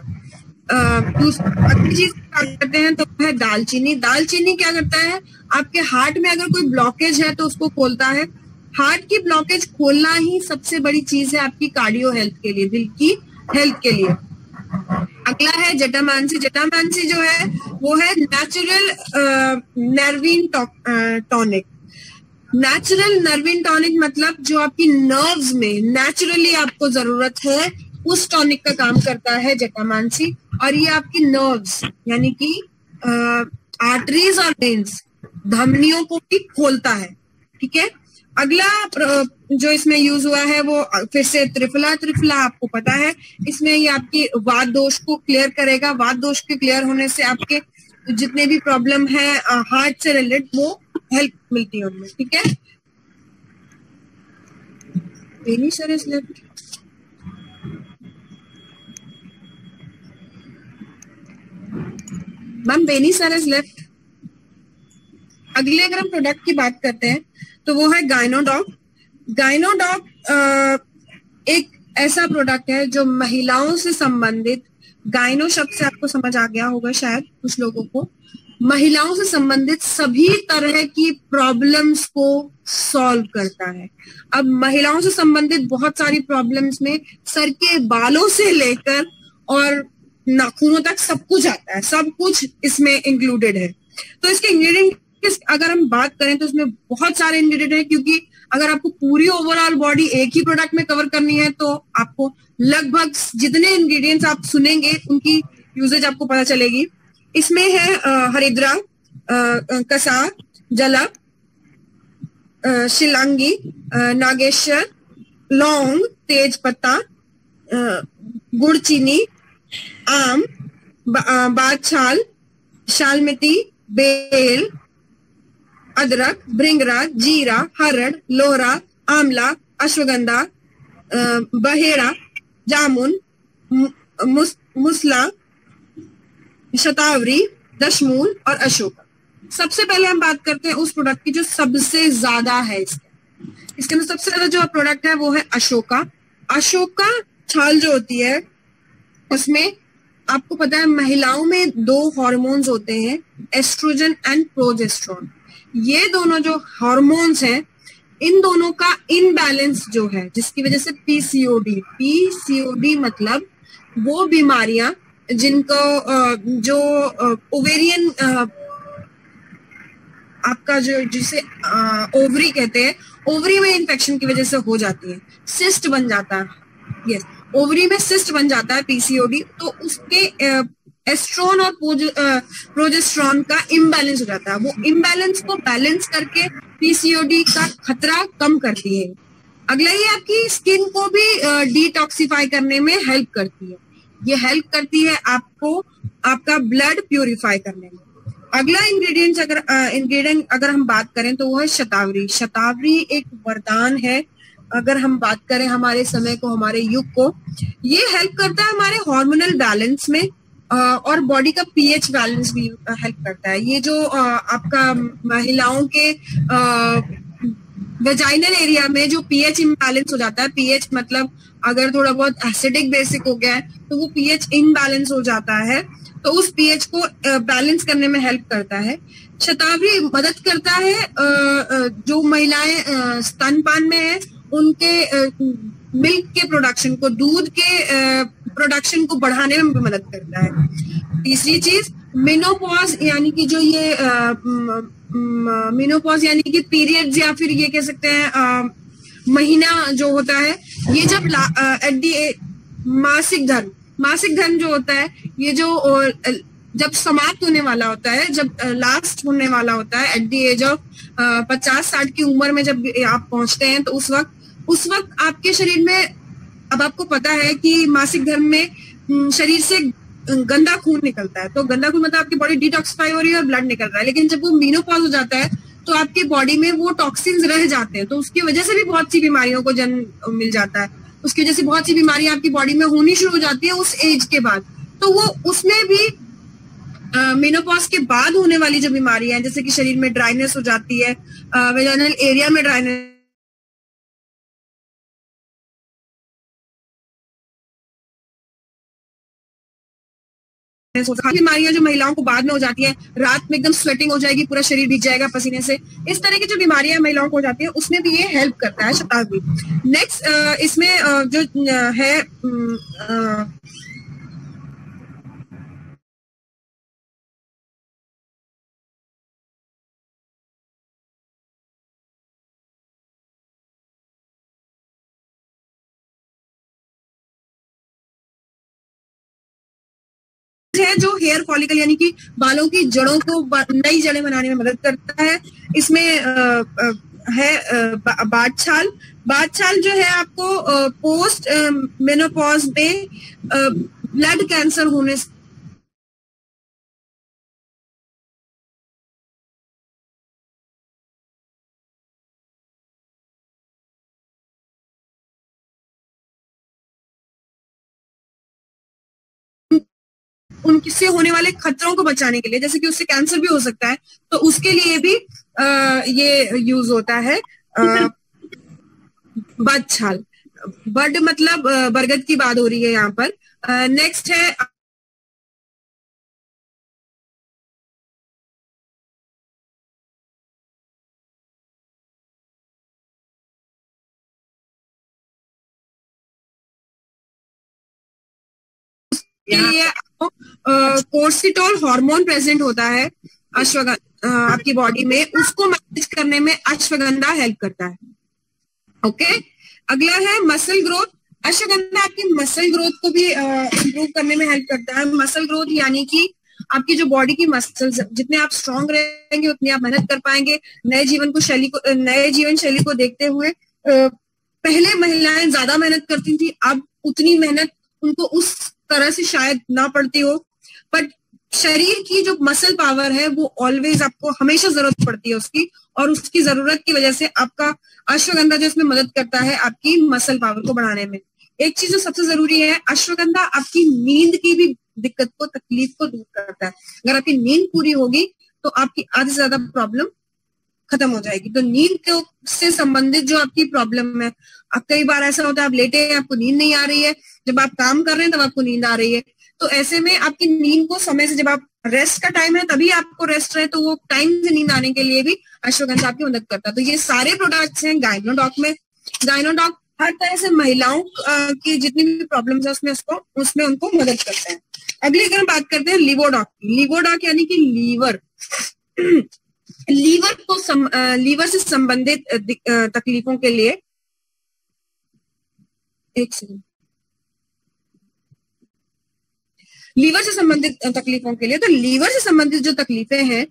अगली चीज़ करते हैं तो है दालचीनी। दालचीनी क्या करता है, आपके हार्ट में अगर कोई ब्लॉकेज है तो उसको खोलता है। हार्ट की ब्लॉकेज खोलना ही सबसे बड़ी चीज़ है आपकी कार्डियो हेल्थ के लिए, दिल की हेल्थ के लिए। अगला है जटामानसी। जटामानसी जो है, वो है natural nervine tonic natural nervine tonic मतलब जो आपकी नर्व्स में नेचुरली आपको ज़रूरत है, उस टॉनिक का काम करता है जटामानसी। और ये आपकी नर्व्स यानी कि आर्टरीज और वेन्स धमनियों को भी खोलता है। ठीक है? अगला जो इसमें यूज़ हुआ है वो फिर से त्रिफला त्रिफला आपको पता है। इसमें ये आपकी वाद दोष को क्लियर करेगा। वाद दोष के क्लियर होने से आपके जितने भी प्रॉब्लम है हार्ट से रिलेटेड वो हेल्प मिलती है उनमें, ठीक है? मैम बेनी सर इज़ लेफ़्ट अगले अगर हम प्रोडक्ट की बात करते हैं तो वो है गाइनोडॉग गाइनोडॉग एक ऐसा प्रोडक्ट है जो महिलाओं से संबंधित गाइनो शब्द से आपको समझ आ गया होगा शायद कुछ लोगों को, महिलाओं से संबंधित सभी तरह की प्रॉब्लम्स को सॉल्व करता है। अब महिलाओं से संबंधित बहुत सारी प्रॉब्लम्स में सर के बालों से लेकर और नाखूनों तक सब कुछ आता है, सब कुछ इसमें इंक्लूडेड है। तो इसके इंग्रेडिएंट अगर हम बात करें तो इसमें बहुत सारे इंग्रेडिएंट है, क्योंकि अगर आपको पूरी ओवरऑल बॉडी एक ही प्रोडक्ट में कवर करनी है तो आपको लगभग जितने इंग्रेडिएंट्स आप सुनेंगे, उनकी यूजेज आपको पता चलेगी। इसमें है हरिद्रा कसा, जला शिलांगी नागेश्वर, लौंग, तेज पत्ता गुड़ चीनी, आम बादछाल शालमिती, बेल अदरक भृंगरा जीरा हरड़ लोहरा आमला अश्वगंधा बहेड़ा जामुन मुस, मुसला शतावरी दशमूल और अशोक। सबसे पहले हम बात करते हैं उस प्रोडक्ट की जो सबसे ज़्यादा है इसके। इसके अंदर सबसे ज़्यादा जो प्रोडक्ट है वो है अशोका। अशोका छाल जो होती है उसमें आपको पता है महिलाओं में दो हॉर्मोन्स होते हैं एस्ट्रोजन एंड प्रोजेस्ट्रॉन ये दोनों जो हॉर्मोन्स हैं, इन दोनों का इनबैलेंस जो है, जिसकी वजह से पीसीओडी पीसीओडी मतलब वो बीमारियाँ जिनको जो ओवेरियन आपका जो जिसे ओवरी कहते हैं ओवरी में इंफेक्शन की वजह से हो जाती है सिस्ट बन जाता है यस ओवरी में सिस्ट बन जाता है पीसीओडी तो उसके एस्ट्रॉन और प्रोजेस्ट्रॉन का इम्बैलेंस हो जाता है। वो इम्बैलेंस को बैलेंस करके पीसीओडी का खतरा कम करती है। अगला ये आपकी स्किन को भी डिटॉक्सिफाई करने में हेल्प करती है। ये हेल्प करती है आपको, आपका ब्लड प्योरीफाई करने में। अगला इंग्रेडिएंट अगर इंग्रेडिएंट अगर हम बात करें तो वो है शतावरी। शतावरी एक वरदान है। अगर हम बात करें हमारे समय को, हमारे युग को, ये हेल्प करता है हमारे हार्मोनल बैलेंस में। और बॉडी का पीएच बैलेंस भी हेल्प करता है। ये जो आपका महिलाओं के वेजाइनल एरिया में जो पीएच इम्बैलेंस हो जाता है पीएच मतलब अगर थोड़ा बहुत एसिडिक बेसिक हो गया है तो वो पीएच इम्बैलेंस हो जाता है तो उस पीएच को बैलेंस करने में हेल्प करता है। शतावरी मदद करता है जो महिलाएँ स्तनपान में है, उनके मिल्क के प्रोडक्शन को, दूध के प्रोडक्शन को बढ़ाने में भी मदद करता है। तीसरी चीज़ मिनोपॉज यानी कि जो ये मिनोपॉज यानी कि पीरियड्स या फिर ये कह सकते हैं महीना जो होता है, ये जब एट दी मासिक धर्म मासिक धर्म जो होता है, ये जो जब समाप्त होने वाला होता है, जब लास्ट होने वाला होता है एट दी एज ऑफ़ पचास साठ की उम्र में जब आप पहुँचते हैं तो उस वक्त उस वक्त आपके शरीर में अब आपको पता है कि मासिक धर्म में शरीर से गंदा खून निकलता है। तो गंदा खून मतलब आपकी बॉडी डिटॉक्सिफाई हो रही है और ब्लड निकल रहा है। लेकिन जब वो मीनोपॉज हो जाता है तो आपकी बॉडी में वो टॉक्सिन्स रह जाते हैं। तो उसकी वजह से भी बहुत सी बीमारियों को जन्म मिल जाता है। उसकी वजह से बहुत सी बीमारियाँ आपकी बॉडी में होनी शुरू हो जाती है उस एज के बाद। तो वो, उसमें भी मेनोपॉज के बाद होने वाली जो बीमारियाँ हैं, जैसे कि शरीर में ड्राइनेस हो जाती है वेजाइनल एरिया में ड्राइनेस बीमारियाँ जो महिलाओं को बाद में हो जाती है, रात में एकदम स्वेटिंग हो जाएगी, पूरा शरीर भीग जाएगा पसीने से। इस तरह की जो बीमारियाँ महिलाओं को हो जाती है, उसमें भी ये हेल्प करता है शताब्दी। नेक्स्ट इसमें जो है हेयर फॉलिकल यानी कि बालों की जड़ों को नई जड़ें बनाने में मदद करता है। इसमें है बादछाल। बादछाल जो है आपको पोस्ट मेनोपॉज में ब्लड कैंसर होने उनसे होने वाले खतरों को बचाने के लिए जैसे कि उससे कैंसर भी हो सकता है तो उसके लिए भी आ, ये यूज़ होता है बदछाल बड मतलब बरगद की बात हो रही है यहाँ पर। नेक्स्ट है लिए कोर्सिटोल हार्मोन प्रेजेंट होता है अश्वगंधा आपकी बॉडी में, उसको मैनेज करने में अश्वगंधा हेल्प करता है। ओके अगला है मसल ग्रोथ अश्वगंधा आपकी मसल ग्रोथ को भी इम्प्रूव करने में हेल्प करता है। मसल ग्रोथ यानी कि आपकी जो बॉडी की मसल्स जितने आप स्ट्रांग रहेंगे, उतनी आप मेहनत कर पाएँगे। नए जीवन को शैली को नए जीवन शैली को देखते हुए पहले महिलाएँ ज़्यादा मेहनत करती थी, अब उतनी मेहनत उनको उस तरह से शायद ना पड़ती हो बट शरीर की जो मसल पावर है, वो ऑलवेज आपको हमेशा ज़रूरत पड़ती है उसकी, और उसकी ज़रूरत की वजह से आपका अश्वगंधा जो इसमें मदद करता है आपकी मसल पावर को बढ़ाने में। एक चीज़ जो सबसे ज़रूरी है, अश्वगंधा आपकी नींद की भी दिक्कत को, तकलीफ़ को दूर करता है। अगर आपकी नींद पूरी होगी तो आपकी आधी से ज़्यादा प्रॉब्लम खत्म हो जाएगी। तो नींद से संबंधित जो आपकी प्रॉब्लम है अब कई बार ऐसा होता है, आप लेटे हैं, आपको नींद नहीं आ रही है जब आप काम कर रहे हैं तब आपको नींद आ रही है। तो ऐसे में आपकी नींद को समय से जब आप रेस्ट का टाइम है तभी आपको रेस्ट रहे तो वो टाइम से नींद आने के लिए भी अश्वगंधा आपकी मदद करता है। तो ये सारे प्रोडक्ट्स हैं गाइनोडॉक में। गाइनोडॉक हर तरह से महिलाओं की जितनी भी प्रॉब्लम है उसमें उसको उसमें उनको मदद करते हैं। अगली अगर हम बात करते हैं लिवोडॉक लिवोडॉक यानी कि लीवर। लीवर को सम, लीवर से संबंधित तकलीफों के लिए एक सेकंड लीवर से संबंधित तकलीफों के लिए। तो लीवर से संबंधित जो तकलीफें हैं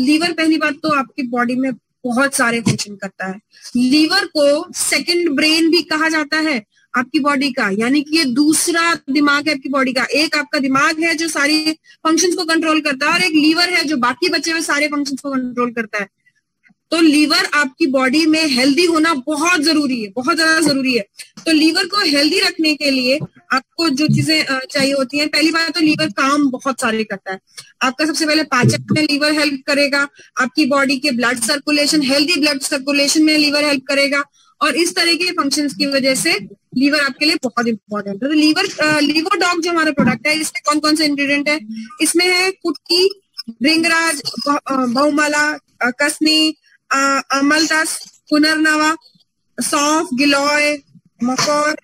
लीवर पहली बात तो आपकी बॉडी में बहुत सारे फ़ंक्शन करता है। लीवर को सेकंड ब्रेन भी कहा जाता है आपकी बॉडी का, यानी कि ये दूसरा दिमाग है आपकी बॉडी का। एक आपका दिमाग है जो सारी फ़ंक्शंस को कंट्रोल करता है और एक लीवर है जो बाकी बचे हुए सारे फ़ंक्शंस को कंट्रोल करता है। तो लीवर आपकी बॉडी में हेल्दी होना बहुत ज़रूरी है, बहुत ज़्यादा ज़रूरी है। तो लीवर को हेल्दी रखने के लिए आपको जो चीज़ें चाहिए होती हैं, पहली बात तो लीवर काम बहुत सारे करता है। आपका सबसे पहले पाचक में लीवर हेल्प करेगा, आपकी बॉडी के blood circulation, healthy blood circulation में लीवर हेल्प करेगा, और इस तरह के फ़ंक्शन की वजह से लीवर आपके लिए बहुत इंपॉर्टेंट है। तो लीवर लीवर डॉग जो हमारा प्रोडक्ट है, इसमें कौन कौन से इंग्रेडिएंट है? इसमें है कुटकी, रिंगराज बहुमाला कसनी अमलदास पुनर्नवा, सौंफ, गिलोय, मकोर,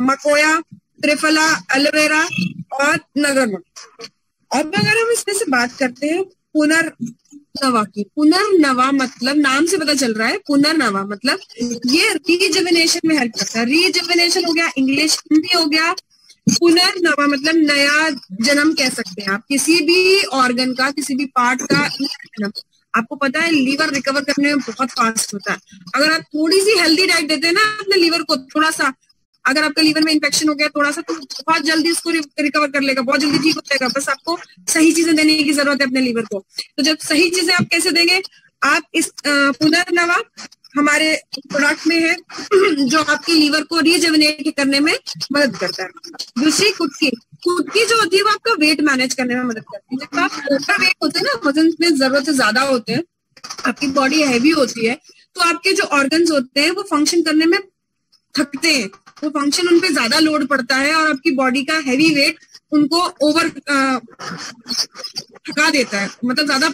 मकोया, त्रिफला, एलोवेरा और नगरमक अब अगर हम इसमें से बात करते हैं, पुनर्नवा की। पुनर्नवा मतलब नाम से पता चल रहा है, पुनर्नवा मतलब ये रीजविनेशन में हेल्प करता है। रीजविनेशन हो गया इंग्लिश हिंदी हो गया। पुनर्नवा मतलब नया जन्म कह सकते हैं आप। किसी भी ऑर्गन का, किसी भी पार्ट का जन्म आपको पता है लीवर रिकवर करने में बहुत फास्ट होता है। अगर आप थोड़ी सी हेल्दी डाइट देते हैं ना अपने लीवर को थोड़ा सा अगर आपके लीवर में इन्फेक्शन हो गया थोड़ा सा तो बहुत जल्दी उसको रिकवर कर लेगा, बहुत जल्दी ठीक हो जाएगा। बस आपको सही चीज़ें देने की ज़रूरत है अपने लीवर को। तो जब सही चीज़ें आप कैसे देंगे, आप इस पुनर्नवा हमारे प्रोडक्ट में है, जो आपके लीवर को रिजेवनेट करने में मदद करता है। दूसरी कुटकी कुटकी जो होती है, वो आपका वेट मैनेज करने में मदद करती है। जब आप ओवर वेट होते हैं ना, वज़न में ज़रूरत से ज़्यादा होते हैं, आपकी बॉडी हैवी होती है तो आपके जो ऑर्गन्स होते हैं, वो फ़ंक्शन करने में थकते हैं। वो फ़ंक्शन उन पर ज़्यादा लोड पड़ता है और आपकी बॉडी का हैवी वेट उनको ओवर थका देता है। मतलब ज़्यादा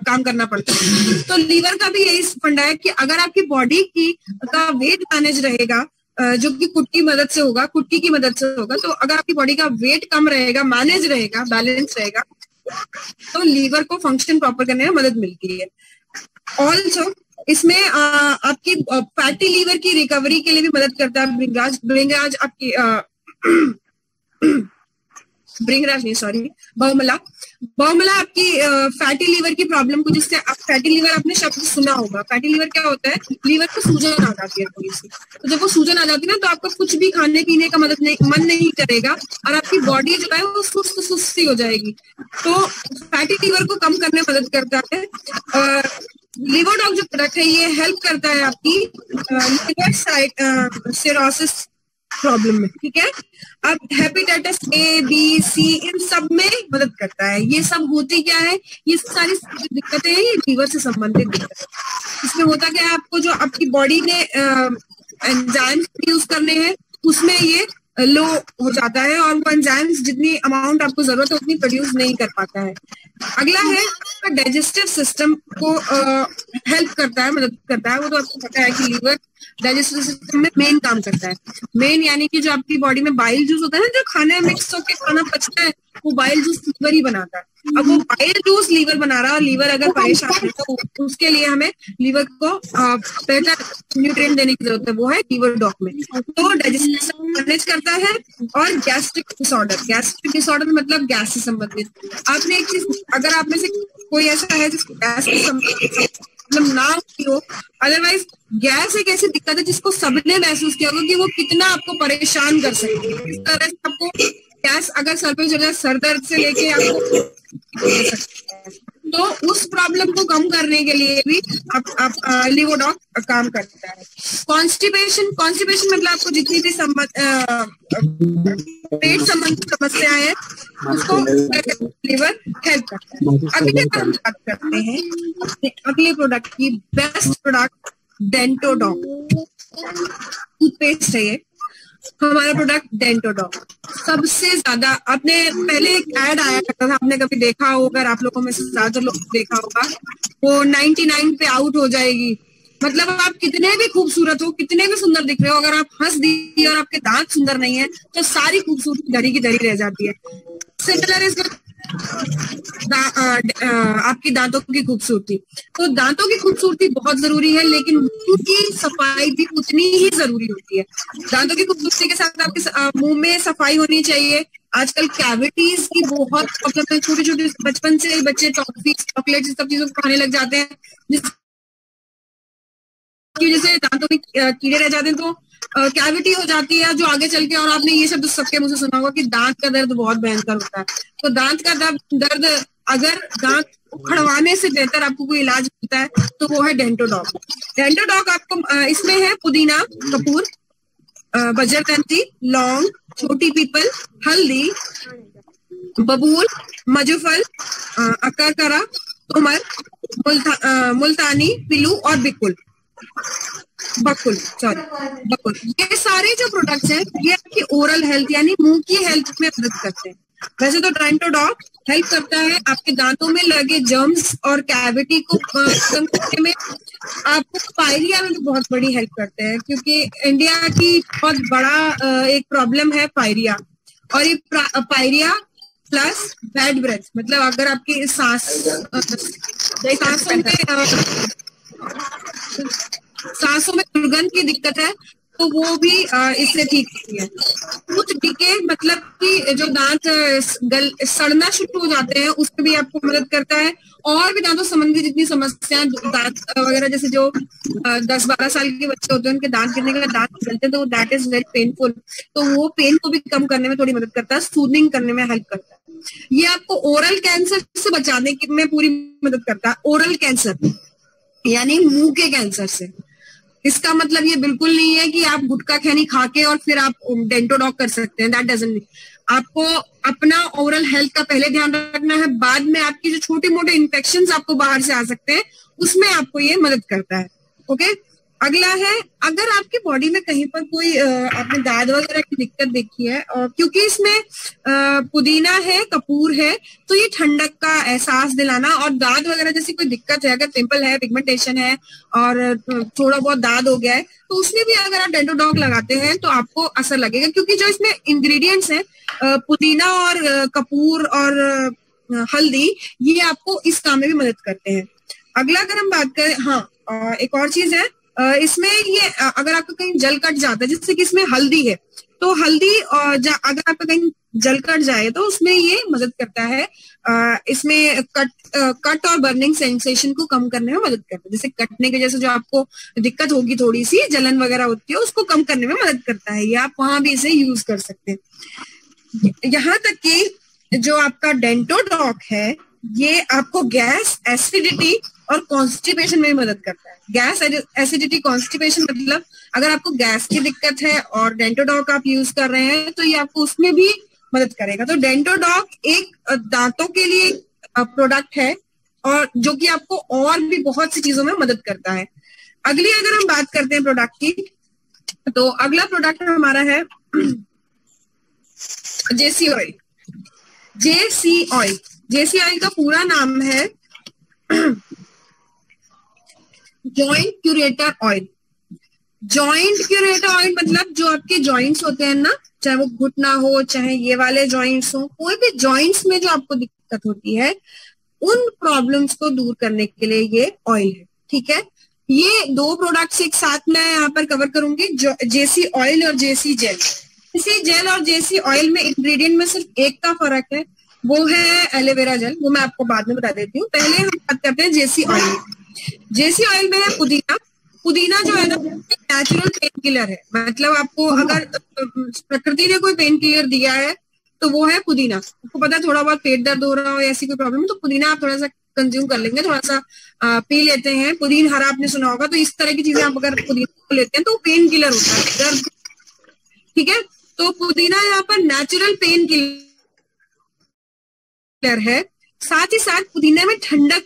काम करना पड़ता है। तो लीवर का भी यही फंडा है कि अगर आपकी बॉडी की का वेट मैनेज रहेगा जो कि कुट्टी मदद से होगा कुट्टी की मदद से होगा तो अगर आपकी बॉडी का वेट कम रहेगा मैनेज रहेगा बैलेंस रहेगा तो लीवर को फ़ंक्शन प्रॉपर करने में मदद मिलती है। ऑल्सो इसमें आ, आपकी फैटी लीवर की रिकवरी के लिए भी मदद करता है। ब्रिंगराज ब्रिंगराज आपकी ब्रिंगराज नहीं सॉरी बहुमला बहुमला आपकी फैटी लीवर की प्रॉब्लम को जिससे आप फैटी लीवर आपने शब्द सुना होगा। फैटी लीवर क्या होता है? लीवर को सूजन आ जाती है थोड़ी सी। तो जब वो सूजन आ जाती है ना तो आपका कुछ भी खाने, पीने का मदद नहीं, मन नहीं करेगा और आपकी बॉडी जो है, वो सुस्त, सुस्ती हो जाएगी। तो फैटी लीवर को कम करने मदद करता है। और लिवरडॉग जो प्रोडक्ट है ये हेल्प करता है आपकी लिवर साइड सिरोसिस प्रॉब्लम में, ठीक है? अब हेपेटाइटिस ए बी सी इन सब में मदद करता है। ये सब होती क्या है? ये सारी दिक्कतें हैं, ये लीवर से संबंधित दिक्कत इसमें होता क्या है? आपको जो आपकी बॉडी ने एंजाइम्स यूज़ करने हैं, उसमें ये लो हो जाता है और वो एंजाइम्स जितनी अमाउंट आपको ज़रूरत है उतनी प्रोड्यूस नहीं कर पाता है। अगला है डाइजेस्टिव सिस्टम को हेल्प uh, करता है मदद करता है। वो तो आपको पता है कि लीवर डाइजेस्टिव सिस्टम में मेन काम करता है। मेन यानी कि जो आपकी बॉडी में बाइल जूस होता है ना जो खाने मिक्स होकर खाना पचता है वो बाइल जूस लीवर ही बनाता है। अब वो बाइल जूस लीवर बना रहा है और लीवर अगर परेशान है तो उसके लिए हमें लीवर को पहला न्यूट्रिएंट देने की ज़रूरत है वो है लीवर डॉक में। तो डाइजेस्टिव मैनेज करता है और गैस्ट्रिक डिसऑर्डर गैस्ट्रिक डिसऑर्डर मतलब गैस से संबंधित। आपने एक चीज़ अगर आप में से कोई ऐसा है जिसको गैस से संबंधित मतलब ना हो अदरवाइज़ गैस एक ऐसी दिक्कत है जिसको सबने महसूस किया होगा कि वो कितना आपको परेशान कर सकती है। इस तरह से आपको गैस अगर सर पे चले सर दर्द से लेके आपको तो उस प्रॉब्लम को कम करने के लिए भी आप, आप लिवोडॉक काम करता है। कॉन्स्टिपेशन कॉन्स्टिपेशन मतलब आपको जितनी भी संबंध पेट संबंधित समस्या है उसको लिवर हेल्प करता है। अगले हम बात करते हैं अगले प्रोडक्ट की बेस्ट प्रोडक्ट डेंटोडॉक टूथपेस्ट है हमारा प्रोडक्ट डेंटोडॉक सबसे ज़्यादा, आपने पहले एक एड आया करता था, आपने कभी देखा होगा, अगर आप लोगों में ज़्यादा लोग देखा होगा, वो 99 पे आउट हो जाएगी। मतलब आप कितने भी खूबसूरत हो, कितने भी सुंदर दिख रहे हो, अगर आप हंस दी और आपके दांत सुंदर नहीं है तो सारी खूबसूरती दरी की दरी रह जाती है। सिमिलर इज़ दा, आ, आ, आपकी दांतों की खूबसूरती। तो दांतों की खूबसूरती बहुत ज़रूरी है लेकिन मुँह की सफ़ाई भी उतनी ही ज़रूरी होती है। दांतों की खूबसूरती के साथ आपके मुँह में सफ़ाई होनी चाहिए। आजकल कैविटीज की बहुत है छोटे छोटे बचपन से बच्चे टॉफी चॉकलेट सब चीज़ों को खाने लग जाते हैं जिसकी वजह से दांतों में कीड़े रह जाते हैं तो कैविटी हो जाती है जो आगे चल के और आपने ये शब्द सबके मुझे सुना होगा कि दांत का दर्द बहुत भयंकर होता है। तो दांत का दर्द अगर दांत उखड़वाने से बेहतर आपको कोई इलाज मिलता है तो वो है डेंटोडॉक। डेंटोडॉक आपको इसमें है पुदीना कपूर बजरकंती लौंग छोटी पीपल हल्दी बबूल मजुफल अकरकरा तुमर मुल्ता, मुल्तानी पिलू और बिकुल। बकुल सॉरी बकुल ये सारे जो प्रोडक्ट्स हैं, ये आपकी ओरल हेल्थ यानी मुँह की हेल्थ में मदद करते हैं। वैसे तो ट्राइंटोडॉक हेल्प करता है, आपके दांतों में लगे जर्म्स और कैविटी को खत्म करने में। आपको पायरिया में भी बहुत बड़ी हेल्प करते हैं, क्योंकि इंडिया की बहुत बड़ा एक प्रॉब्लम है पायरिया और ये पायरिया प्लस बैड ब्रेथ मतलब अगर आपकी सांस सांसों में सांसों में दुर्गंध की दिक्कत है तो वो भी इससे ठीक होती है। कुछ टीके मतलब कि जो दांत गल, सड़ना शुरू हो जाते हैं, उसमें भी आपको मदद करता है। और भी दांतों संबंधी जितनी समस्याएँ, दांत वगैरह जैसे जो दस बारह साल के बच्चे होते हैं, उनके दांत गिरने के दांत गलते तो दैट इज़ वेरी पेनफुल तो वो पेन को भी कम करने में थोड़ी मदद करता है सूदिंग करने में हेल्प करता है। ये आपको ओरल कैंसर से बचाने में पूरी मदद करता है ओरल कैंसर यानी मुँह के कैंसर से। इसका मतलब ये बिल्कुल नहीं है कि आप गुटखा खैनी खा के और फिर आप डेंटोडॉक कर सकते हैं। दैट डजेंट आपको अपना ओवरऑल हेल्थ का पहले ध्यान रखना है, बाद में आपकी जो छोटे मोटे इन्फेक्शन आपको बाहर से आ सकते हैं, उसमें आपको ये मदद करता है। Okay okay? अगला है, अगर आपकी बॉडी में कहीं पर कोई आपने दाद वगैरह की दिक्कत देखी है, और क्योंकि इसमें पुदीना है, कपूर है तो ये ठंडक का एहसास दिलाना और दाद वगैरह जैसी कोई दिक्कत है, अगर पिंपल है पिगमेंटेशन है, और थोड़ा बहुत दाद हो गया है तो उसमें भी अगर आप डेंटोडॉग लगाते हैं तो आपको असर लगेगा, क्योंकि जो इसमें इंग्रेडिएंट्स हैं पुदीना और कपूर और हल्दी, ये आपको इस काम में भी मदद करते हैं। अगला अगर हम बात करें हाँ एक और चीज़ है इसमें ये अगर आपका कहीं जल कट जाता है जिससे कि इसमें हल्दी है तो हल्दी अगर आपका कहीं जल कट जाए तो उसमें ये मदद करता है। इसमें कट कट और बर्निंग सेंसेशन को कम करने में मदद करता है। जैसे कटने के जैसे जो आपको दिक्कत होगी थोड़ी सी जलन वगैरह होती है, उसको कम करने में मदद करता है, ये आप वहाँ भी इसे यूज़ कर सकते हैं। यहाँ तक कि जो आपका डेंटोडॉक है, ये आपको गैस एसिडिटी और कॉन्स्टिपेशन में भी मदद करता है। गैस एसिडिटी कॉन्स्टिपेशन मतलब अगर आपको गैस की दिक्कत है और डेंटोडॉक आप यूज़ कर रहे हैं तो ये आपको उसमें भी मदद करेगा। तो डेंटोडॉक एक दांतों के लिए प्रोडक्ट है और जो कि आपको और भी बहुत सी चीज़ों में मदद करता है। अगली अगर हम बात करते हैं प्रोडक्ट की तो अगला प्रोडक्ट हमारा है JC oil JC oil JC oil का पूरा नाम है joint curator oil joint curator oil मतलब जो आपके जॉइंट्स होते हैं ना, चाहे वो घुटना हो, चाहे ये वाले जॉइंट्स हो, कोई भी जॉइंट्स में जो आपको दिक्कत होती है, उन प्रॉब्लम्स को दूर करने के लिए ये ऑयल है, ठीक है? ये दो प्रोडक्ट्स एक साथ मैं यहाँ पर कवर करूँगी जेसी ऑयल और जेसी जेल इसी जेल और जेसी ऑयल में इंग्रेडिएंट में सिर्फ़ एक का फ़र्क है, वो है एलोवेरा जेल वो मैं आपको बाद में बता देती हूँ। पहले हम बात करते हैं जेसी ऑयल जेसी ऑयल में है पुदीना। पुदीना जो है ना नेचुरल पेन किलर है। मतलब आपको अगर प्रकृति ने कोई पेन किलर दिया है तो वो है पुदीना। आपको पता है थोड़ा बहुत पेट दर्द हो रहा हो ऐसी कोई प्रॉब्लम तो पुदीना आप थोड़ा सा कंज्यूम कर लेंगे थोड़ा सा आ, पी लेते हैं। पुदीन हरा आपने सुना होगा तो इस तरह की चीज़ें आप अगर पुदीना को लेते हैं तो पेन किलर होता है दर्द। ठीक है? तो पुदीना यहाँ पर नेचुरल पेन किलर है। साथ ही साथ पुदीने में ठंडक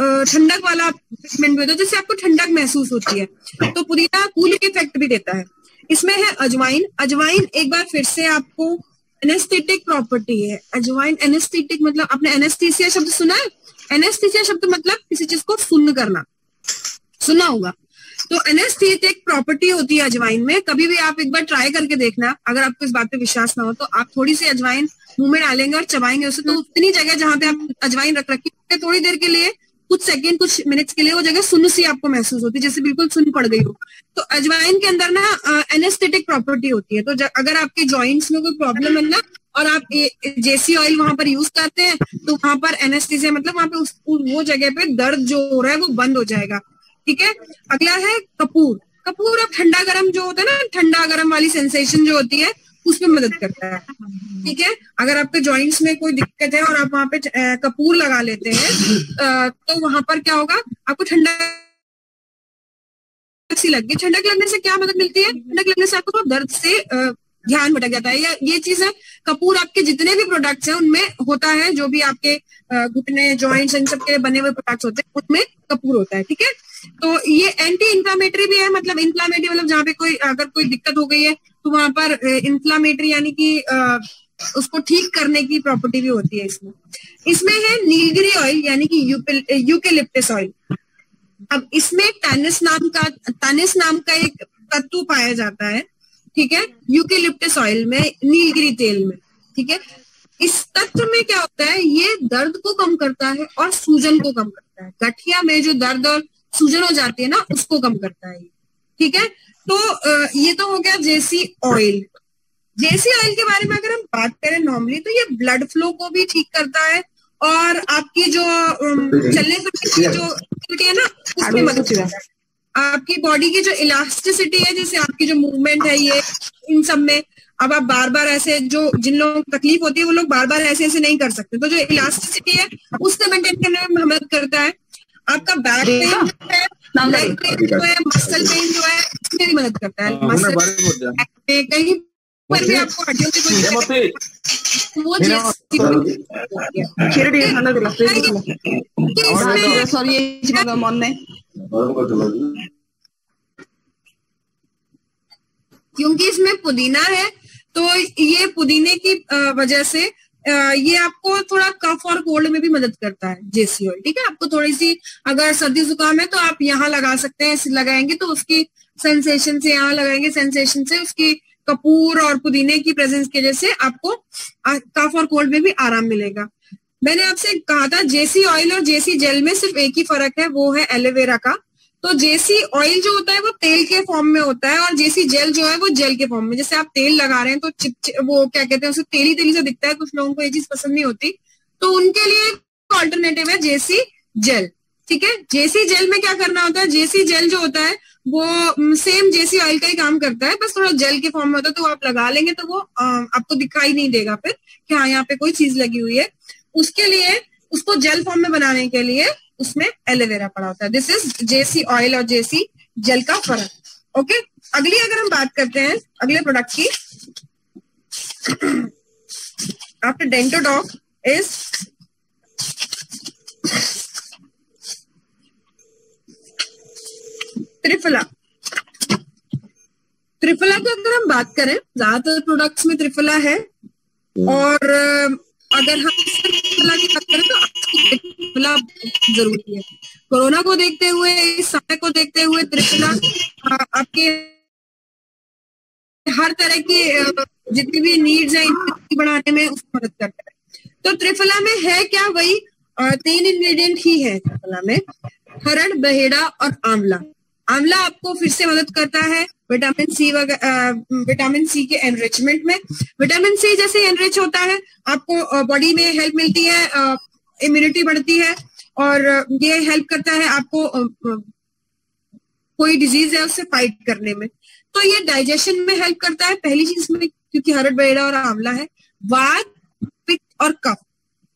ठंडक वाला ट्रीटमेंट भी होता है जिससे आपको ठंडक महसूस होती है। तो पुदीना कूलिंग इफ़ेक्ट भी देता है। इसमें है अजवाइन। अजवाइन एक बार फिर से आपको एनेस्थेटिक प्रॉपर्टी है। अजवाइन एनेस्थेटिक मतलब आपने एनेस्थीसिया शब्द सुना है? एनेस्थीसिया शब्द मतलब किसी चीज़ को सुन करना। सुना होगा। तो एनेस्थेटिक प्रॉपर्टी होती है अजवाइन में। कभी भी आप एक बार ट्राई करके देखना। अगर आपको इस बात पे विश्वास ना हो तो आप थोड़ी सी अजवाइन मुँह में डालेंगे और चबाएँगे उसे। तो उतनी जगह जहाँ पे आप अजवाइन रख रखी थोड़ी देर के लिए कुछ सेकंड कुछ मिनट्स के लिए वो जगह सुन सी आपको महसूस होती है, जैसे बिल्कुल सुन पड़ गई हो। तो अजवाइन के अंदर ना एनेस्थेटिक प्रॉपर्टी होती है। तो अगर आपके जॉइंट्स में कोई प्रॉब्लम है ना, और आप जेसी ऑयल वहाँ पर यूज़ करते हैं तो वहाँ पर एनेस्थीसिया मतलब वहाँ पे उस वो जगह पे दर्द जो हो रहा है, वो बंद हो जाएगा। ठीक है? अगला है कपूर। कपूर अब ठंडा गर्म जो होता है ना, ठंडा गर्म वाली सेंसेशन जो होती है उसमें मदद करता है। ठीक है? अगर आपके जॉइंट्स में कोई दिक्कत है और आप वहाँ पे कपूर लगा लेते हैं तो वहाँ पर क्या होगा? आपको ठंडा सी लगी ठंडक लगने से क्या मदद मिलती है? ठंडक लगने से आपको थोड़ा दर्द से ध्यान भटक जाता है। या ये चीज़ है कपूर आपके जितने भी प्रोडक्ट्स हैं उनमें होता है जो भी आपके घुटने जॉइंट्स इन सब के बने हुए प्रोडक्ट्स होते हैं उनमें कपूर होता है। ठीक है? तो ये एंटी इंफ्लामेटरी भी है मतलब इंफ्लामेटरी मतलब जहाँ पे कोई, अगर कोई दिक्कत हो गई है तो वहाँ पर इंफ्लामेटरी यानी कि उसको ठीक करने की प्रॉपर्टी भी होती है इसमें। इसमें है नीलगिरी ऑयल यानी कि यूकेलिप्टस ऑयल अब इसमें टैनिस नाम का टैनिस नाम का एक तत्व पाया जाता है, ठीक है? यूकेलिप्टस ऑयल में नीलगिरी तेल में, ठीक है? इस तत्व में क्या होता है, ये दर्द को कम करता है और सूजन को कम करता है। गठिया में जो दर्द और सूजन हो जाती है ना, उसको कम करता है ठीक है? तो ये तो हो गया जेसी ऑयल जेसी ऑयल के बारे में अगर हम बात करें नॉर्मली तो ये ब्लड फ्लो को भी ठीक करता है और आपकी जो चलने की जो एक्टिविटी है ना, उसमें मदद करता है। आपकी बॉडी की जो इलास्टिसिटी है, जैसे आपकी जो मूवमेंट है ये, इन सब में, अब आप बार बार ऐसे जो, जिन लोगों को तकलीफ़ होती है, वो लोग बार बार ऐसे ऐसे नहीं कर सकते। तो जो इलास्टिसिटी है, उससे मेंटेन करने में मदद करता है। आपका बैक पेन जो है लेग पेन जो है मसल पेन जो है इसमें भी मदद करता है। मसल कहीं पर भी आपको हड्डियों की कोई वो क्योंकि इसमें पुदीना है तो ये पुदीने की वजह से ये आपको थोड़ा कफ और कोल्ड में भी मदद करता है जेसी ऑयल ठीक है? आपको थोड़ी सी अगर सर्दी जुकाम है तो आप यहाँ लगा सकते हैं लगाएँगे तो उसकी सेंसेशन से, यहाँ लगाएँगे सेंसेशन से उसकी कपूर और पुदीने की प्रेजेंस की वजह से आपको कफ और कोल्ड में भी आराम मिलेगा। मैंने आपसे कहा था जेसी ऑयल और जेसी जेल में सिर्फ़ एक ही फ़र्क है, वो है एलोवेरा का। तो जेसी ऑयल जो होता है वो तेल के फॉर्म में होता है और जेसी जेल जो है वो जेल के फॉर्म में। जैसे आप तेल लगा रहे हैं तो चिप, वो क्या कहते हैं उसे तेली तेली से दिखता है कुछ लोगों को ये चीज़ पसंद नहीं होती। तो उनके लिए ऑल्टरनेटिव है जेसी जेल ठीक है? जेसी जेल में क्या करना होता है जेसी जेल जो होता है वो सेम जेसी ऑयल का ही काम करता है बस थोड़ा जेल के फॉर्म में होता है तो आप लगा लेंगे तो वो आपको दिखाई नहीं देगा फिर कि हाँ यहाँ पे कोई चीज़ लगी हुई है। उसके लिए उसको जेल फॉर्म में बनाने के लिए उसमें एलोवेरा पड़ा होता है। दिस इज़ जेसी ऑयल और जेसी जेल का फ़र्क। ओके अगली अगर हम बात करते हैं अगले प्रोडक्ट की। आफ्टर डेंटोडॉक इज़ त्रिफला त्रिफला की अगर हम बात करें ज़्यादातर प्रोडक्ट्स में त्रिफला है। और अगर हम की बात करें तो ज़रूरी है। कोरोना को देखते हुए, इस समय को देखते हुए त्रिफला आपके हर तरह की जितनी भी नीड्स है बढ़ाने में उसको मदद करता है। तो त्रिफला में है क्या वही तीन इंग्रेडिएंट ही है त्रिफला में? हरण, बहेड़ा और आंवला। आंवला आपको फिर से मदद करता है विटामिन सी विटामिन सी के एनरिचमेंट में। विटामिन सी जैसे एनरिच होता है, आपको बॉडी में हेल्प मिलती है इम्यूनिटी बढ़ती है और ये हेल्प करता है आपको कोई डिज़ीज़ है उससे फाइट करने में। तो ये डाइजेशन में हेल्प करता है। पहली चीज़ में, क्योंकि हरड बेड़ा और आंवला है, वात, पित्त और कफ,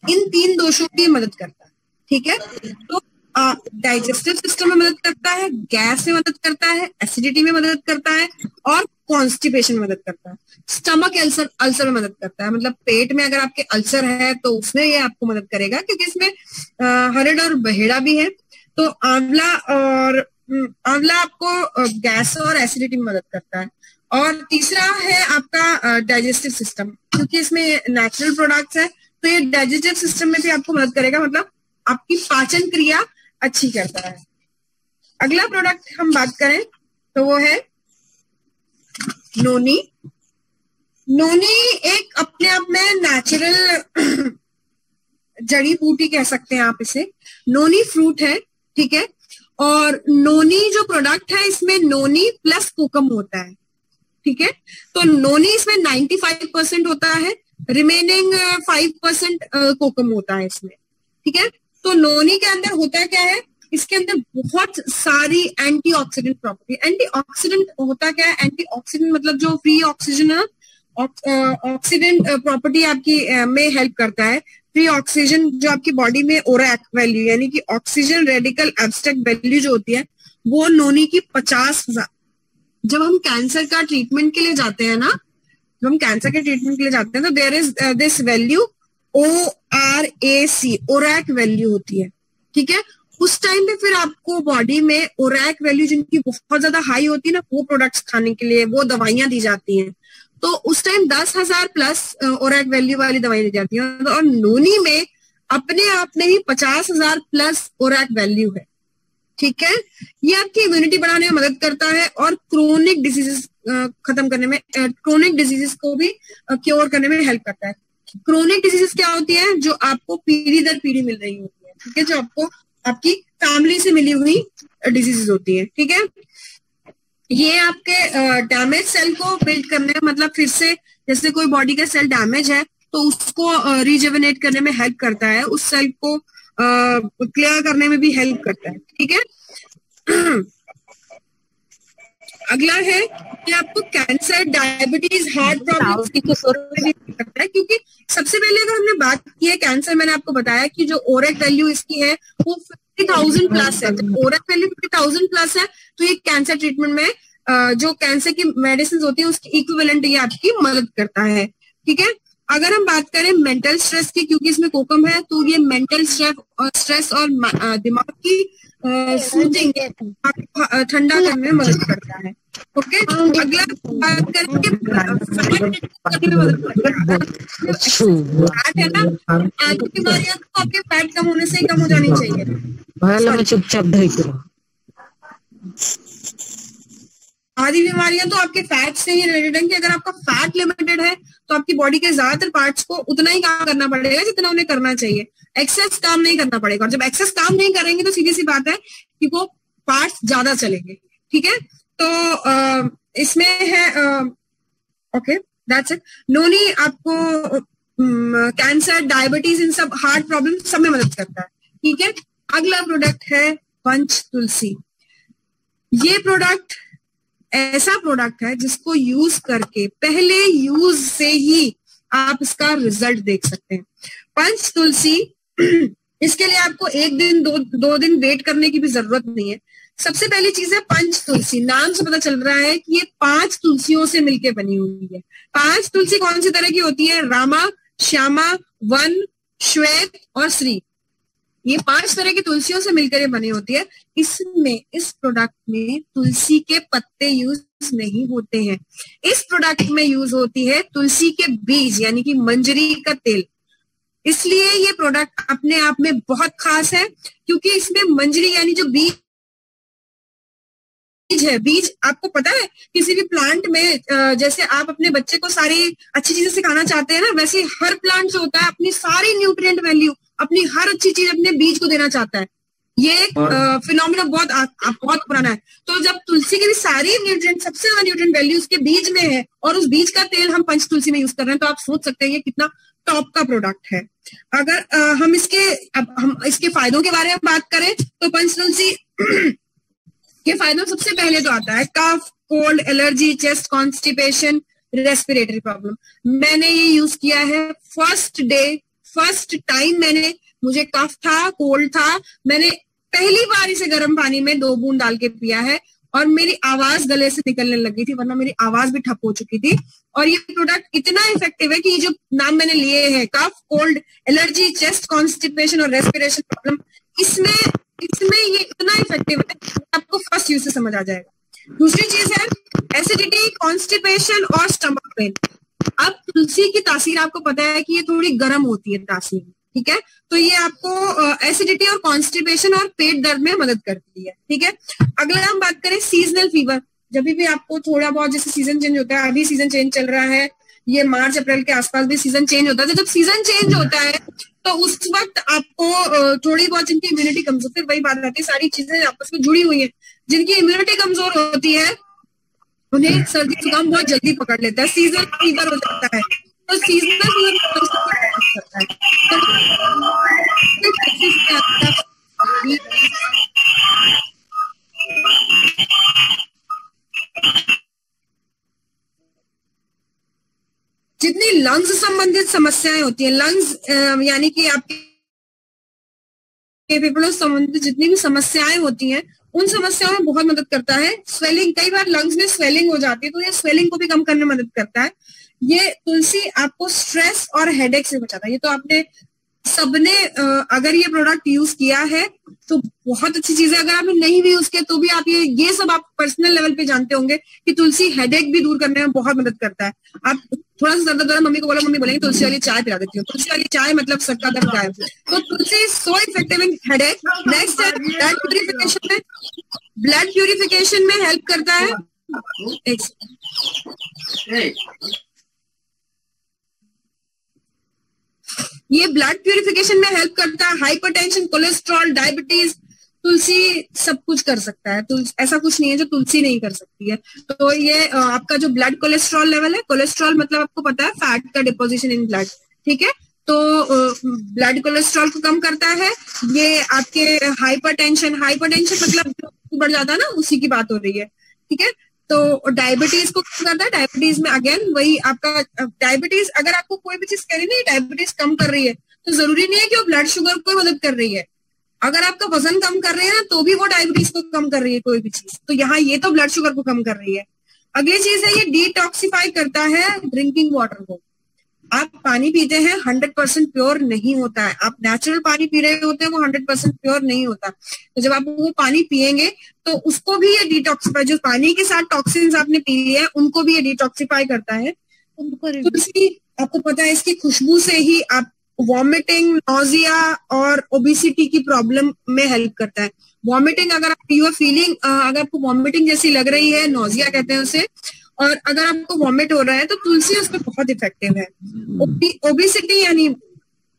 इन तीन दोषों की मदद करता है। ठीक है? तो डाइजेस्टिव सिस्टम में मदद करता है, गैस में मदद करता है एसिडिटी में मदद करता है और कॉन्स्टिपेशन में मदद करता है। स्टमक अल्सर अल्सर में मदद करता है। मतलब पेट में अगर आपके अल्सर है तो उसमें ये आपको मदद करेगा, क्योंकि इसमें हरड और बहेड़ा भी है। तो आंवला और आंवला आपको गैस और एसिडिटी में मदद करता है। और तीसरा है आपका डाइजेस्टिव सिस्टम क्योंकि इसमें नेचुरल प्रोडक्ट्स है तो ये डाइजेस्टिव सिस्टम में भी आपको मदद करेगा। मतलब आपकी पाचन क्रिया अच्छी करता है। अगला प्रोडक्ट हम बात करें तो वो है नोनी। नोनी एक अपने आप में नेचुरल जड़ी बूटी कह सकते हैं आप इसे। नोनी फ्रूट है, ठीक है? और नोनी जो प्रोडक्ट है, इसमें नोनी प्लस कोकम होता है, ठीक है? तो नोनी इसमें 95 परसेंट होता है रिमेनिंग 5 परसेंट कोकम होता है इसमें, ठीक है? तो नोनी के अंदर होता क्या है? इसके अंदर बहुत सारी एंटीऑक्सीडेंट प्रॉपर्टी एंटीऑक्सीडेंट होता क्या है? एंटीऑक्सीडेंट मतलब जो फ्री ऑक्सीजन है ऑक्सीडेंट प्रॉपर्टी आपकी में हेल्प करता है। फ्री ऑक्सीजन जो आपकी बॉडी में ओरैक वैल्यू यानी कि ऑक्सीजन रेडिकल एब्स्ट्रैक्ट वैल्यू जो होती है, वो नोनी की पचास हज़ार। जब हम कैंसर का ट्रीटमेंट के लिए जाते हैं ना, जब हम कैंसर के ट्रीटमेंट के लिए जाते हैं तो there is this value O R A C ORAC value होती है, ठीक है? उस टाइम पे फिर आपको बॉडी में ओरैक वैल्यू जिनकी बहुत ज़्यादा हाई होती है ना, वो प्रोडक्ट्स खाने के लिए, वो दवाइयाँ दी जाती हैं। तो उस टाइम दस हज़ार प्लस ओरैक वैल्यू वाली दवाई दी जाती है और नोनी में अपने आप में ही पचास हज़ार प्लस ओरैक वैल्यू है, ठीक है? ये आपकी इम्यूनिटी बढ़ाने में मदद करता है और क्रोनिक डिजीजेस खत्म करने में क्रोनिक डिजीजेस को भी क्योर करने में हेल्प करता है। क्रोनिक डिजीजेस क्या होती है, जो आपको पीढ़ी दर पीढ़ी मिल रही होती है, ठीक है? जो आपको, आपकी फैमिली से मिली हुई डिजीजेस होती है, ठीक है? ये आपके डैमेज सेल को बिल्ड करने में मतलब फिर से जैसे कोई बॉडी का सेल डैमेज है तो उसको रिजेवनेट करने में हेल्प करता है, उस सेल को क्लियर करने में भी हेल्प करता है, ठीक है? अगला है कि आपको कैंसर डायबिटीज़ हार्ट प्रॉब्लम है क्योंकि सबसे पहले अगर हमने बात की है कैंसर मैंने आपको बताया कि जो ओरेक वैल्यू इसकी है वो फिफ्टी थाउज़ेंड प्लस है। ORAC value fifty thousand plus है तो ये कैंसर ट्रीटमेंट में जो कैंसर की मेडिसिन होती है उसकी इक्विवेलेंट ये आपकी मदद करता है। ठीक है? अगर हम बात करें मेंटल स्ट्रेस की क्योंकि इसमें कोकम है तो ये मेंटल स्ट्रेस और दिमाग की सूदिंग ठंडा करने में मदद करता है ओके अगला बात करेंगे फैट है। ना बीमारियाँ तो आपके फैट कम होने से ही कम हो। जानी चाहिए चुपचाप आदि बीमारियाँ तो आपके फैट से ही रिलेटेड है कि अगर आपका फैट लिमिटेड है तो आपकी बॉडी के ज़्यादातर पार्ट्स को उतना ही काम करना पड़ेगा जितना उन्हें करना चाहिए। एक्सेस काम नहीं करना पड़ेगा। और जब एक्सेस काम नहीं करेंगे तो सीधी सी बात है कि वो पार्ट्स ज़्यादा चलेंगे। ठीक है? तो इसमें है ओके दैट्स इट नोनी, आपको कैंसर डायबिटीज़ इन सब हार्ट प्रॉब्लम सब में मदद करता है। ठीक है? अगला प्रोडक्ट है पंच तुलसी। ये प्रोडक्ट ऐसा प्रोडक्ट है जिसको यूज़ करके पहले यूज़ से ही आप इसका रिज़ल्ट देख सकते हैं। पंच तुलसी, इसके लिए आपको एक दिन, दो दो दिन वेट करने की भी ज़रूरत नहीं है। सबसे पहली चीज़ है पंच तुलसी। नाम से पता चल रहा है कि ये पाँच तुलसियों से मिलकर बनी हुई है। पाँच तुलसी कौन सी तरह की होती है? रामा, श्यामा, वन, श्वेत और श्री। ये पाँच तरह की तुलसियों से मिलकर ये बनी होती है। इसमें, इस प्रोडक्ट में तुलसी के पत्ते यूज़ नहीं होते हैं। इस प्रोडक्ट में यूज़ होती है तुलसी के बीज, यानी कि मंजरी का तेल। इसलिए ये प्रोडक्ट अपने आप में बहुत खास है, क्योंकि इसमें मंजरी, यानी जो बीज बीज है, बीज आपको पता है? किसी भी प्लांट में जैसे आप अपने बच्चे को सारी अच्छी चीज़ें सिखाना चाहते हैं ना, वैसे हर प्लांट जो होता है, अपनी सारी न्यूट्रिएंट वैल्यू अपनी हर अच्छी चीज़ अपने बीज को देना चाहता है। ये एक फिनोमिना बहुत आ, बहुत पुराना है। तो जब तुलसी की भी सारी न्यूट्रिएंट सबसे ज़्यादा न्यूट्रिएंट वैल्यू उसके बीज में है और उस बीज का तेल हम पंच तुलसी में यूज़ कर रहे हैं तो आप सोच सकते हैं ये कितना टॉप का प्रोडक्ट है। अगर आ, हम इसके अब हम इसके फायदों के बारे में बात करें तो पंच तुलसी के फायदों सबसे पहले तो आता है cough cold allergy chest constipation respiratory problem मैंने ये यूज़ किया है फ़र्स्ट डे फ़र्स्ट टाइम मैंने, मुझे कफ था, कोल्ड था, मैंने पहली बार इसे गर्म पानी में दो बूंद डाल के पिया है और मेरी आवाज़ गले से निकलने लगी थी, वरना मेरी आवाज़ भी ठप हो चुकी थी। और ये प्रोडक्ट इतना इफ़ेक्टिव है कि ये जो नाम मैंने लिए हैं, cough, cold, allergy, chest constipation और रेस्पिरेशन प्रॉब्लम इसमें इसमें ये इतना इफ़ेक्टिव है आपको फ़र्स्ट यूज़ से समझ आ जाएगा। दूसरी चीज़ है एसिडिटी कॉन्स्टिपेशन और स्टमक पेन अब तुलसी की तासीर आपको पता है कि ये थोड़ी गर्म होती है तासीर, ठीक है? तो ये आपको एसिडिटी और कॉन्स्टिपेशन और पेट दर्द में मदद करती है, ठीक है? अगला हम बात करें सीजनल फीवर जब भी आपको थोड़ा बहुत, जैसे सीज़न चेंज होता है, अभी सीज़न चेंज चल रहा है, ये मार्च, अप्रैल के आसपास भी सीज़न चेंज होता है। तो जब सीज़न चेंज होता है तो उस वक्त आपको थोड़ी बहुत जिनकी इम्यूनिटी कमज़ोर, फिर वही बात आती है, सारी चीज़ें आपस में जुड़ी हुई है। जिनकी इम्यूनिटी कमज़ोर होती है उन्हें सर्दी जुकाम बहुत जल्दी पकड़ लेता है। सीज़न फीवर हो जाता है। तो सीजनल फीवर जितनी लंग्स संबंधित समस्याएँ होती हैं लंग्स यानी कि आपके फेफड़ों संबंधित जितनी भी समस्याएँ होती हैं उन समस्याओं में बहुत मदद करता है। स्वेलिंग कई बार लंग्स में स्वेलिंग हो जाती है तो ये स्वेलिंग को भी कम करने में मदद करता है। ये तुलसी आपको स्ट्रेस और हेडेक से बचाता है। ये तो आपने सबने अगर ये प्रोडक्ट यूज़ किया है तो बहुत अच्छी चीज़ है। अगर आपने नहीं भी यूज़ किया तो भी आप ये ये सब आप पर्सनल लेवल पे जानते होंगे कि तुलसी हेडेक भी दूर करने में बहुत मदद करता है। आप थोड़ा सा ज़्यादा दर्द मम्मी को बोला मम्मी बोलेंगे तुलसी वाली चाय पिला देती हूँ। तुलसी वाली चाय मतलब सबका दर्द गायब तो tulsi is so effective in headache next है ब्लड प्यूरिफिकेशन में ब्लड प्यूरिफिकेशन में हेल्प करता है। ये ब्लड प्यूरिफिकेशन में हेल्प करता है हाइपरटेंशन कोलेस्ट्रॉल डायबिटीज़ तुलसी सब कुछ कर सकता है। ऐसा कुछ नहीं है जो तुलसी नहीं कर सकती है। तो ये आपका जो ब्लड कोलेस्ट्रॉल लेवल है कोलेस्ट्रॉल मतलब आपको पता है फैट का डिपोजिशन इन ब्लड ठीक है? तो ब्लड कोलेस्ट्रॉल को कम करता है। ये आपके हाइपर टेंशन हाइपर टेंशन मतलब बढ़ जाता है ना, उसी की बात हो रही है, ठीक है? तो डायबिटीज़ को कम करता है डायबिटीज़ में अगेन वही आपका डायबिटीज़ अगर आपको कोई भी चीज़ करी नहीं डायबिटीज़ कम कर रही है तो ज़रूरी नहीं है कि वो ब्लड शुगर को मदद कर रही है। अगर आपका वज़न कम कर रहे हैं ना तो भी वो डायबिटीज़ को कम कर रही है कोई भी चीज़। तो यहाँ ये तो ब्लड शुगर को कम कर रही है। अगली चीज़ है, ये डिटॉक्सीफाई करता है ड्रिंकिंग वाटर को। आप पानी पीते हैं हंड्रेड परसेंट प्योर नहीं होता है। आप नेचुरल पानी पी रहे होते हैं वो हंड्रेड परसेंट प्योर नहीं होता। तो जब आप वो पानी पियेंगे तो उसको भी ये डिटॉक्सीफाई जो पानी के साथ टॉक्सिन्स आपने पी लिए हैं उनको भी ये डिटॉक्सीफाई करता है। तो इसकी आपको पता है इसकी खुशबू से ही आप वॉमिटिंग नोजिया और ओबिसिटी की प्रॉब्लम में हेल्प करता है। वॉमिटिंग अगर आप यू आर फीलिंग अगर आपको वॉमिटिंग जैसी लग रही है नोजिया कहते हैं उसे और अगर आपको वॉमिट हो रहा है तो तुलसी उसमें बहुत इफ़ेक्टिव है। ओबिसिटी यानी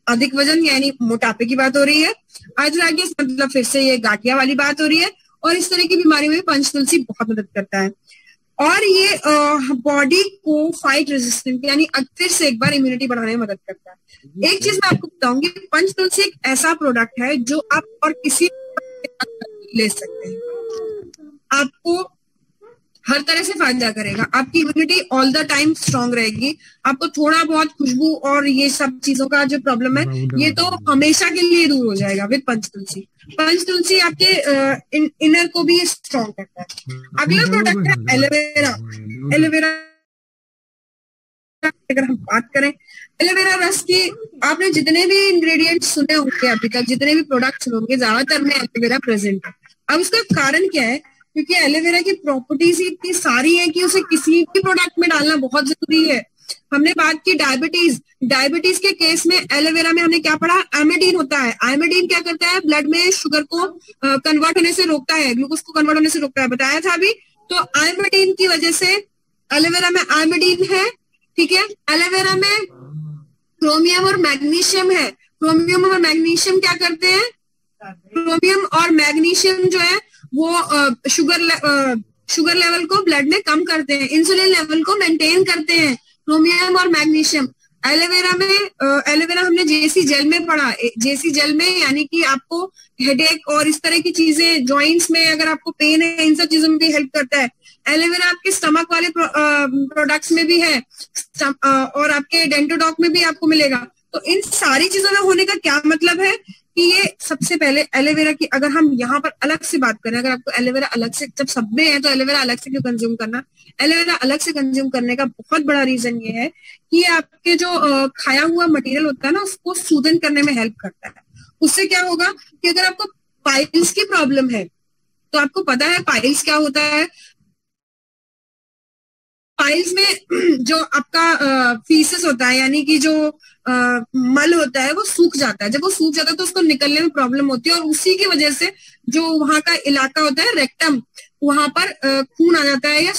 अधिक वज़न यानी मोटापे की बात हो रही है। आर्थराइटिस मतलब फिर से ये गाठिया वाली बात हो रही है। और इस तरह की बीमारी में पंच तुलसी बहुत मदद करता है। और ये बॉडी को फाइट रेजिस्टेंट यानी फिर से एक बार इम्यूनिटी बढ़ाने में मदद करता है। एक चीज़ मैं आपको बताऊँगी पंच तुलसी एक ऐसा प्रोडक्ट है जो आप और किसी ले सकते हैं। आपको हर तरह से फ़ायदा करेगा। आपकी immunity all the time strong रहेगी। आपको थोड़ा बहुत खुशबू और ये सब चीज़ों का जो प्रॉब्लम है ये तो हमेशा के लिए दूर हो जाएगा विद पंच तुलसी पंच तुलसी आपके इन, इनर को भी स्ट्रांग करता है। अगला प्रोडक्ट है एलोवेरा एलोवेरा अगर हम बात करें एलोवेरा रस की आपने जितने भी इंग्रेडिएंट्स सुने होंगे अभी तक जितने भी प्रोडक्ट सुने होंगे ज़्यादातर में एलोवेरा प्रेजेंट है। अब उसका कारण क्या है? क्योंकि एलोवेरा की प्रॉपर्टीज़ ही इतनी सारी है कि उसे किसी भी प्रोडक्ट में डालना बहुत ज़रूरी है। हमने बात की डायबिटीज़ डायबिटीज़ के केस में एलोवेरा में हमने क्या पढ़ा? एमेडीन होता है। एमेडीन क्या करता है? ब्लड में शुगर को कन्वर्ट होने से रोकता है। ग्लूकोज को कन्वर्ट होने से रोकता है। बताया था अभी। तो आयमेडीन की वजह से एलोवेरा में आयमेडीन है, ठीक है? एलोवेरा में क्रोमियम और मैग्नीशियम है। क्रोमियम और मैग्नीशियम क्या करते हैं? क्रोमियम और मैग्नीशियम जो है वो शुगर शुगर लेवल को ब्लड में कम करते हैं इंसुलिन लेवल को मेंटेन करते हैं क्रोमियम और मैग्नीशियम एलोवेरा में एलोवेरा हमने जेसी जेल में पढ़ा जेसी जेल में यानी कि आपको हेडेक और इस तरह की चीज़ें जॉइंट्स में अगर आपको पेन है, इन सब चीज़ों में भी हेल्प करता है। एलोवेरा आपके स्टमक वाले प्रोडक्ट्स में भी है और आपके डेंटोडॉक में भी आपको मिलेगा। तो इन सारी चीज़ों में होने का क्या मतलब है? कि ये सबसे पहले एलोवेरा की, अगर हम यहाँ पर अलग से बात करें, अगर आपको एलोवेरा अलग से, जब सब में है तो एलोवेरा अलग से क्यों कंज्यूम करना? एलोवेरा अलग से कंज्यूम करने का बहुत बड़ा रीजन ये है कि आपके जो खाया हुआ मटेरियल होता है ना, उसको सूदन करने में हेल्प करता है। उससे क्या होगा कि अगर आपको पाइल्स की प्रॉब्लम है तो आपको पता है पाइल्स क्या होता है? पाइल्स में जो आपका फीसेस होता है यानी कि जो आ, मल होता है वो सूख जाता है। जब वो सूख जाता है तो उसको निकलने में प्रॉब्लम होती है और उसी की वजह से जो वहाँ का इलाका होता है रेक्टम वहाँ पर खून आ जाता है या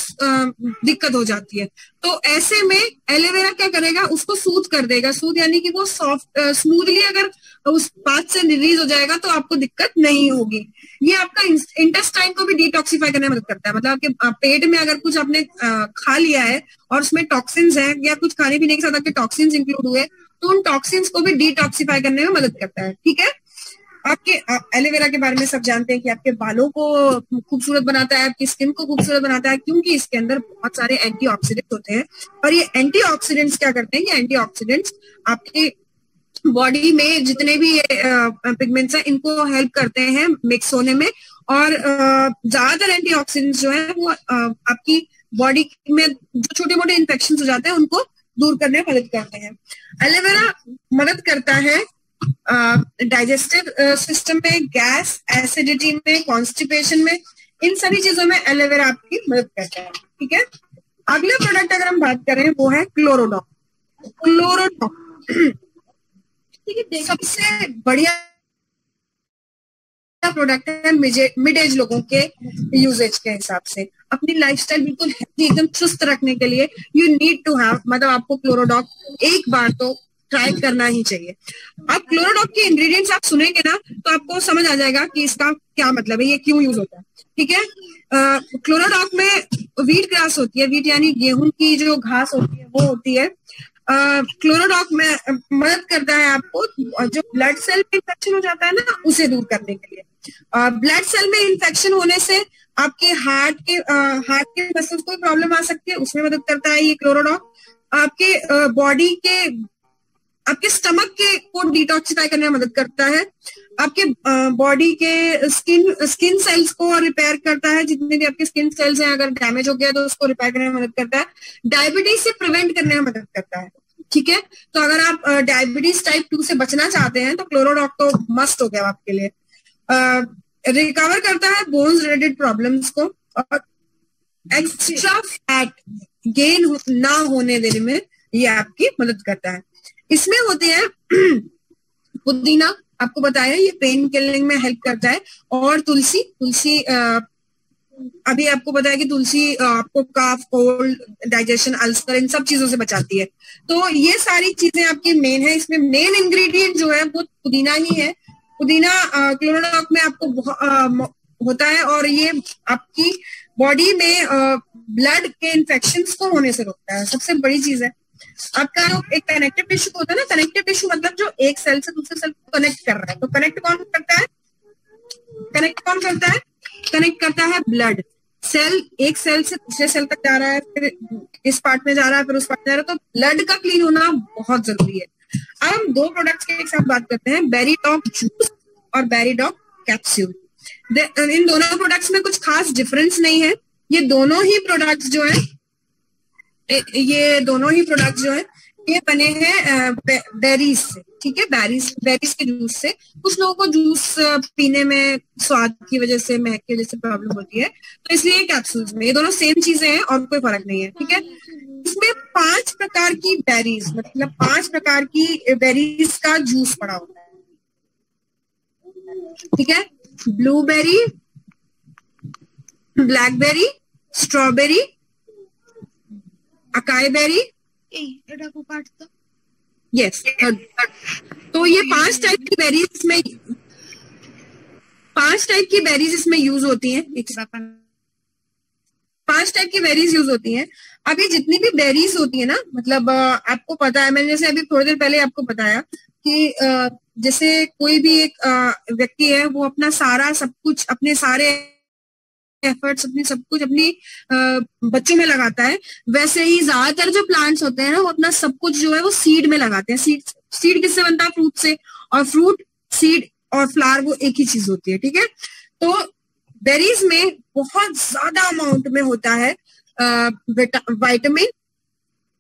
दिक्कत हो जाती है। तो ऐसे में एलोवेरा क्या करेगा? उसको सूद कर देगा। सूद यानी कि वो सॉफ्ट स्मूथली अगर उस बात से रिलीज़ हो जाएगा तो आपको दिक्कत नहीं होगी। ये आपका इंटेस्टाइन को भी डिटॉक्सीफाई करने में मदद करता है। मतलब आपके पेट में अगर कुछ आपने खा लिया है और उसमें टॉक्सिन्स है या कुछ खाने पीने के साथ आपके टॉक्सिन्स इंक्लूड हुए तो उन टॉक्सिन्स को भी डिटॉक्सीफाई करने में मदद करता है। ठीक है? आपके एलोवेरा के बारे में सब जानते हैं कि आपके बालों को खूबसूरत बनाता है, आपकी स्किन को खूबसूरत बनाता है, क्योंकि इसके अंदर बहुत सारे एंटीऑक्सीडेंट्स होते हैं। और ये एंटीऑक्सीडेंट्स क्या करते हैं? ये एंटीऑक्सीडेंट्स आपके बॉडी में जितने भी पिगमेंट्स हैं, इनको हेल्प करते हैं मिक्स होने में। और ज़्यादातर एंटीऑक्सीडेंट्स जो है, वो आपकी बॉडी में जो छोटे मोटे इन्फेक्शन हो जाते हैं, उनको दूर करने में मदद करते हैं। एलोवेरा मदद करता है डाइजेस्टिव सिस्टम में गैस एसिडिटी में कॉन्स्टिपेशन में, इन सभी चीज़ों में एलोवेरा आपकी मदद करता है, ठीक है? अगले प्रोडक्ट अगर हम बात करें, वो है क्लोरोडॉक सबसे बढ़िया प्रोडक्ट है मिड एज लोगों के यूजेज के हिसाब से। अपनी लाइफस्टाइल बिल्कुल एकदम चुस्त रखने के लिए यू नीड टू हैव मतलब आपको क्लोरोडॉक एक बार तो ट्राई करना ही चाहिए। अब क्लोरोडॉक के इंग्रेडिएंट्स आप सुनेंगे ना तो आपको समझ आ जाएगा कि इसका क्या मतलब है, ये क्यों यूज़ होता है। ठीक है? क्लोरोडॉक में वीट ग्रास होती है वीट यानी गेहूँ की जो घास होती है, वो होती है। क्लोरोडॉक में मदद करता है आपको, जो ब्लड सेल में इंफेक्शन हो जाता है ना, उसे दूर करने के लिए। ब्लड सेल में इंफेक्शन होने से आपके हार्ट के हार्ट के मसल्स को प्रॉब्लम आ सकती है, उसमें मदद करता है ये क्लोरोडॉक आपके बॉडी के आपके स्टमक के को डिटॉक्सिफाई करने में मदद करता है। आपके बॉडी के स्किन स्किन सेल्स को रिपेयर करता है। जितने भी आपके स्किन सेल्स हैं, अगर डैमेज हो गया तो उसको रिपेयर करने में मदद करता है। डायबिटीज़ से प्रिवेंट करने में मदद करता है। ठीक है? तो अगर आप डायबिटीज़ टाइप टू से बचना चाहते हैं तो क्लोरोडॉक तो मस्ट हो गया आपके लिए। रिकवर करता है बोन्स रिलेटेड प्रॉब्लम्स को। और एक्स्ट्रा फैट गेन ना होने देने में ये आपकी मदद करता है। इसमें होते हैं पुदीना आपको बताया ये पेन किलिंग में हेल्प करता है और तुलसी तुलसी आ, अभी आपको बताया कि तुलसी आपको काफ कोल्ड डाइजेशन अल्सर इन सब चीज़ों से बचाती है। तो ये सारी चीज़ें आपकी मेन है इसमें मेन इंग्रेडिएंट जो है वो पुदीना ही है। पुदीना क्लोरोडॉक में आपको आ, होता है और ये आपकी बॉडी में ब्लड के इन्फेक्शन को होने से रोकता है। सबसे बड़ी चीज़ है। आपका जो एक कनेक्टिव टिश्यू होता है ना कनेक्टिव टिश्यू मतलब जो एक सेल से दूसरे सेल को कनेक्ट कर रहा है। तो कनेक्ट कौन करता है? कनेक्ट कौन करता है? कनेक्ट करता है ब्लड सेल एक सेल से दूसरे सेल तक जा रहा है, फिर इस पार्ट में जा रहा है, फिर उस पार्ट में जा रहा है। तो ब्लड का क्लीन होना बहुत ज़रूरी है। अब हम दो प्रोडक्ट्स के एक साथ बात करते हैं बेरीडॉक जूस और बेरीडॉक कैप्सूल इन दोनों प्रोडक्ट्स में कुछ खास डिफरेंस नहीं है। ये दोनों ही प्रोडक्ट्स जो है ये दोनों ही प्रोडक्ट जो है, ये बने हैं बेरीज से, ठीक है? बेरीज बेरीज के जूस से। कुछ लोगों को जूस पीने में स्वाद की वजह से महक की वजह से प्रॉब्लम होती है। तो इसलिए कैप्सूल्स में, ये दोनों सेम चीज़ें हैं और कोई फ़र्क नहीं है, ठीक है? इसमें पाँच प्रकार की बेरीज मतलब पाँच प्रकार की बेरीज का जूस पड़ा होता है। ठीक है? Blueberry blackberry strawberry acai berry yes तो ये पाँच टाइप की बेरीज में पाँच टाइप की बेरीज इसमें यूज़ होती हैं। पाँच टाइप की बेरीज यूज़ होती हैं। अभी जितनी भी बेरीज होती है ना मतलब आपको पता है मैंने जैसे अभी थोड़ी देर पहले आपको बताया कि जैसे कोई भी एक व्यक्ति है वो अपना सारा सब कुछ अपने सारे एफर्ट्स अपनी सब कुछ अपनी बच्चों में लगाता है। वैसे ही ज़्यादातर जो प्लांट्स होते हैं ना, वो अपना सब कुछ जो है वो सीड में लगाते हैं। सीड सीड किससे बनता है? फ्रूट से। और फ्रूट सीड और फ्लावर वो एक ही चीज़ होती है, ठीक है? तो बेरीज में बहुत ज़्यादा अमाउंट में होता है वाइटामिन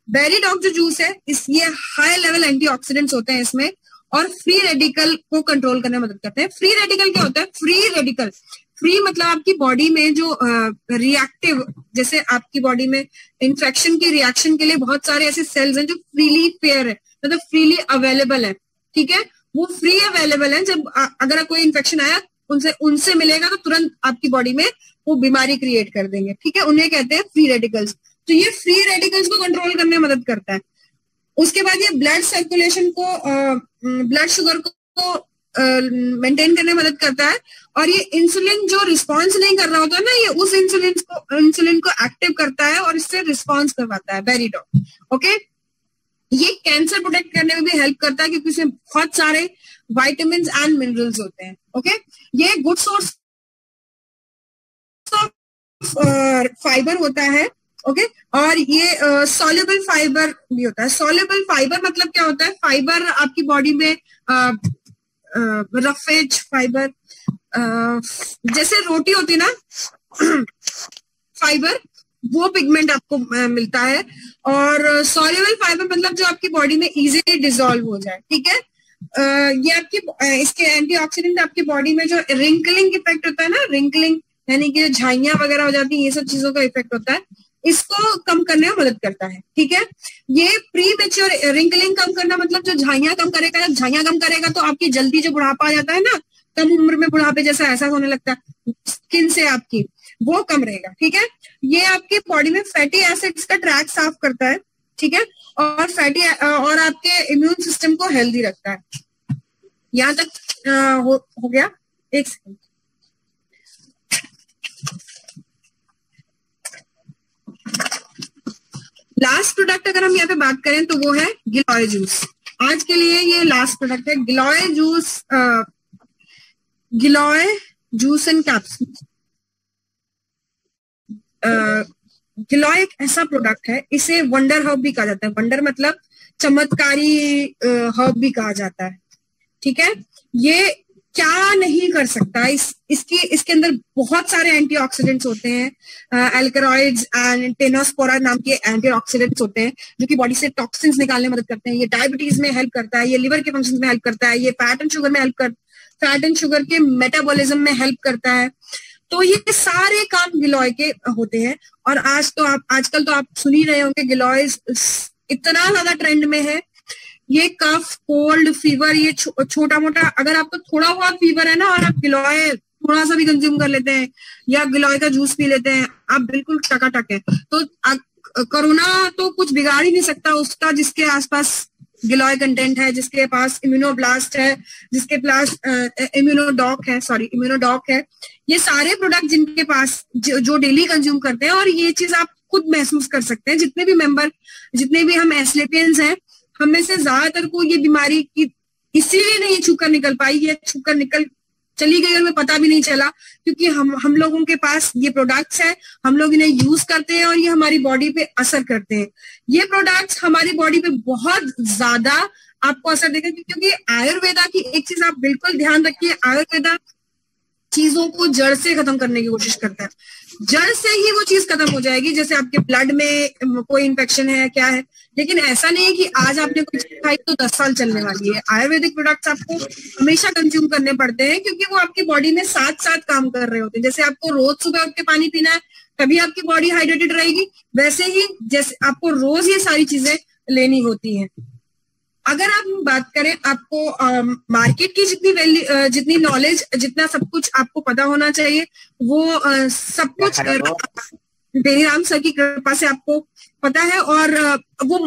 बेरी डॉग जो जूस है, इस, ये हाई लेवल एंटीऑक्सीडेंट्स होते हैं इसमें। और फ्री रेडिकल को कंट्रोल करने में मदद करते हैं। फ्री रेडिकल क्या होता है? फ्री रेडिकल फ्री मतलब आपकी बॉडी में जो रिएक्टिव जैसे आपकी बॉडी में इन्फेक्शन के रिएक्शन के लिए बहुत सारे ऐसे सेल्स हैं जो फ्रीली फेयर है मतलब फ्रीली अवेलेबल है ठीक है? वो फ्री अवेलेबल है जब आ, अगर कोई इन्फेक्शन आया उनसे उनसे मिलेगा तो तुरंत आपकी बॉडी में वो बीमारी क्रिएट कर देंगे ठीक है? उन्हें कहते हैं फ्री रेडिकल्स तो ये फ्री रेडिकल्स को कंट्रोल करने में मदद करता है। उसके बाद ये ब्लड सर्कुलेशन को ब्लड शुगर को मेंटेन करने में मदद करता है। और ये इंसुलिन जो रिस्पॉन्स नहीं कर रहा होता है ना ये उस इंसुलिन को इंसुलिन को एक्टिव करता है और इससे रिस्पॉन्स करवाता है बेरीडॉ ओके ये कैंसर प्रोटेक्ट करने में भी हेल्प करता है क्योंकि इसमें बहुत सारे वाइटामिन एंड मिनरल्स होते हैं ओके ये गुड सोर्स फाइबर होता है ओके okay? और ये सॉल्युबल uh, फाइबर भी होता है। सॉल्युबल फाइबर मतलब क्या होता है? फाइबर आपकी बॉडी में uh, रफेज फाइबर जैसे रोटी होती ना फाइबर वो पिगमेंट आपको मिलता है। और सॉल्युबल फाइबर मतलब जो आपकी बॉडी में इजीली डिजोल्व हो जाए, ठीक है? ये आपकी इसके एंटीऑक्सीडेंट आपकी बॉडी में जो रिंकलिंग इफ़ेक्ट होता है ना रिंकलिंग यानी कि जो झाइया वगैरह हो जाती है, ये सब चीज़ों का इफ़ेक्ट होता है। इसको कम करने में मदद करता है ठीक है? ये प्री मेच्योर रिंकलिंग कम करना मतलब जो झाइयाँ कम करेगा झाइयाँ कम करेगा तो आपकी जल्दी जो बुढ़ापा आ जाता है ना कम उम्र में बुढ़ापे जैसा एहसास होने लगता है स्किन से आपकी वो कम रहेगा ठीक है? ये आपकी बॉडी में फैटी एसिड्स का ट्रैक साफ़ करता है ठीक है? और फैटी और आपके इम्यून सिस्टम को हेल्दी रखता है। यहाँ तक आ, हो, हो गया? एक सेकंड लास्ट प्रोडक्ट अगर हम यहाँ पे बात करें तो वो है गिलॉय जूस। आज के लिए ये लास्ट प्रोडक्ट है। Giloy juice giloy juice and capsule giloy एक ऐसा प्रोडक्ट है, इसे वंडर हर्ब भी कहा जाता है। वंडर मतलब चमत्कारी हर्ब भी कहा जाता है। ठीक है? ये क्या नहीं कर सकता? इस, इसके इसके अंदर बहुत सारे एंटीऑक्सीडेंट्स होते हैं एल्करॉइड्स एंड टेनोस्पोरा नाम के एंटीऑक्सीडेंट्स होते हैं, जो कि बॉडी से टॉक्सिन्स निकालने में मदद करते हैं। ये डायबिटीज़ में हेल्प करता है, ये लिवर के फ़ंक्शन में हेल्प करता है, ये फैट एंड शुगर में हेल्प कर फैट एंड शुगर के मेटाबॉलिज्म में हेल्प करता है। तो ये सारे काम गिलोय के होते हैं, और आज तो आप, आजकल तो आप सुन ही रहे होंगे गिलोय इतना ज़्यादा ट्रेंड में है ये कफ कोल्ड फीवर ये छो, छोटा मोटा अगर आपको थोड़ा बहुत फीवर है ना और आप गिलॉय थोड़ा सा भी कंज्यूम कर लेते हैं या गिलॉय का जूस पी लेते हैं आप बिल्कुल टकाटक है। तो कोरोना तो कुछ बिगाड़ ही नहीं सकता उसका जिसके आसपास गिलोय कंटेंट है जिसके पास इम्यूनोब्लास्ट है जिसके पास इम्यूनोडॉक है सॉरी इम्यूनोडॉक है। ये सारे प्रोडक्ट जिनके पास जो, जो डेली कंज्यूम करते हैं और ये चीज़ आप खुद महसूस कर सकते हैं जितने भी मेंबर जितने भी हम एस्लेपियंस हैं हम में से ज़्यादातर को ये बीमारी की इसीलिए नहीं छूकर निकल पाई, ये छूकर निकल चली गई और हमें पता भी नहीं चला, क्योंकि हम हम लोगों के पास ये प्रोडक्ट्स है, हम लोग इन्हें यूज़ करते हैं और ये हमारी बॉडी पे असर करते हैं। ये प्रोडक्ट्स हमारी बॉडी पे बहुत ज़्यादा आपको असर देगा क्योंकि आयुर्वेदा की एक चीज़ आप बिल्कुल ध्यान रखिए, आयुर्वेदा चीज़ों को जड़ से खत्म करने की कोशिश करता है। जड़ से ही वो चीज़ खत्म हो जाएगी, जैसे आपके ब्लड में कोई इन्फेक्शन है क्या है। लेकिन ऐसा नहीं है कि आज आपने कुछ खाई तो दस साल चलने वाली है। आयुर्वेदिक प्रोडक्ट्स आपको हमेशा कंज्यूम करने पड़ते हैं क्योंकि वो आपकी बॉडी में साथ साथ काम कर रहे होते हैं। जैसे आपको रोज सुबह उठ के पानी पीना है, तभी आपकी बॉडी हाइड्रेटेड रहेगी। वैसे ही जैसे आपको रोज ये सारी चीज़ें लेनी होती है। अगर आप बात करें आपको मार्केट की जितनी वैल्यू जितनी नॉलेज जितना सब कुछ आपको पता होना चाहिए वो आ, सब कुछ बेनीराम सर की कृपा से आपको पता है और वो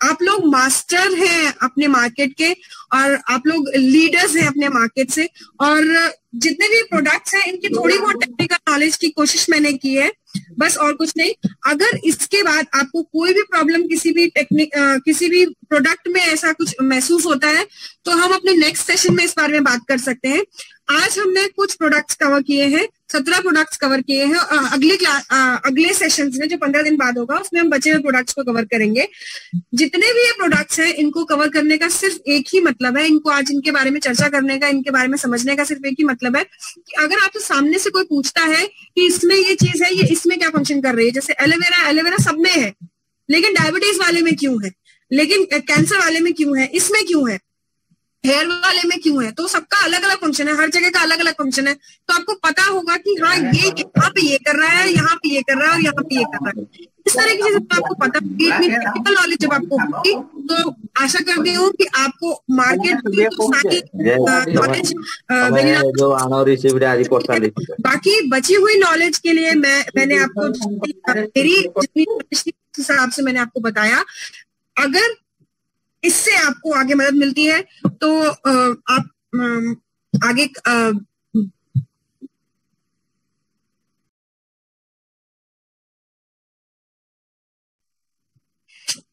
आप लोग मास्टर हैं अपने मार्केट के और आप लोग लीडर्स हैं अपने मार्केट से और जितने भी प्रोडक्ट्स हैं, इनकी थोड़ी बहुत टेक्निकल नॉलेज की कोशिश मैंने की है, बस और कुछ नहीं। अगर इसके बाद आपको कोई भी प्रॉब्लम किसी भी टेक्निक किसी भी प्रोडक्ट में ऐसा कुछ महसूस होता है तो हम अपने नेक्स्ट सेशन में इस बारे में बात कर सकते हैं। आज हमने कुछ प्रोडक्ट्स कवर किए हैं, सत्रह प्रोडक्ट्स कवर किए हैं अगले क्लास अगले सेशन में, जो पंद्रह दिन बाद होगा, उसमें हम बचे हुए प्रोडक्ट्स को कवर करेंगे। जितने भी ये प्रोडक्ट्स हैं, इनको कवर करने का सिर्फ़ एक ही मतलब है, इनको आज इनके बारे में चर्चा करने का, इनके बारे में समझने का सिर्फ़ एक ही मतलब है कि अगर आपके सामने से कोई पूछता है कि इसमें ये चीज़ है, ये इसमें क्या फ़ंक्शन कर रही है, जैसे एलोवेरा एलोवेरा सब में है, लेकिन डायबिटीज़ वाले में क्यों है? लेकिन कैंसर वाले में क्यों है? इसमें क्यों है? हेयर वाले में क्यों है? तो सबका अलग अलग फ़ंक्शन है हर जगह का अलग अलग फ़ंक्शन है। तो आपको पता होगा कि हाँ ये यहाँ पे ये कर रहा है यहाँ पे ये कर रहा है और यहाँ पे ये कर रहा है। इस तरह की चीज़ें आपको पता होगी इतनी टेक्निकल नॉलेज जब आपको होगी तो आशा करती हूँ कि आपको मार्केट की तो सारी नॉलेज बाकी बची हुई नॉलेज के लिए मैं मैंने आपको मेरी हिसाब से मैंने आपको बताया। अगर इससे आपको आगे मदद मिलती है। तो आप आगे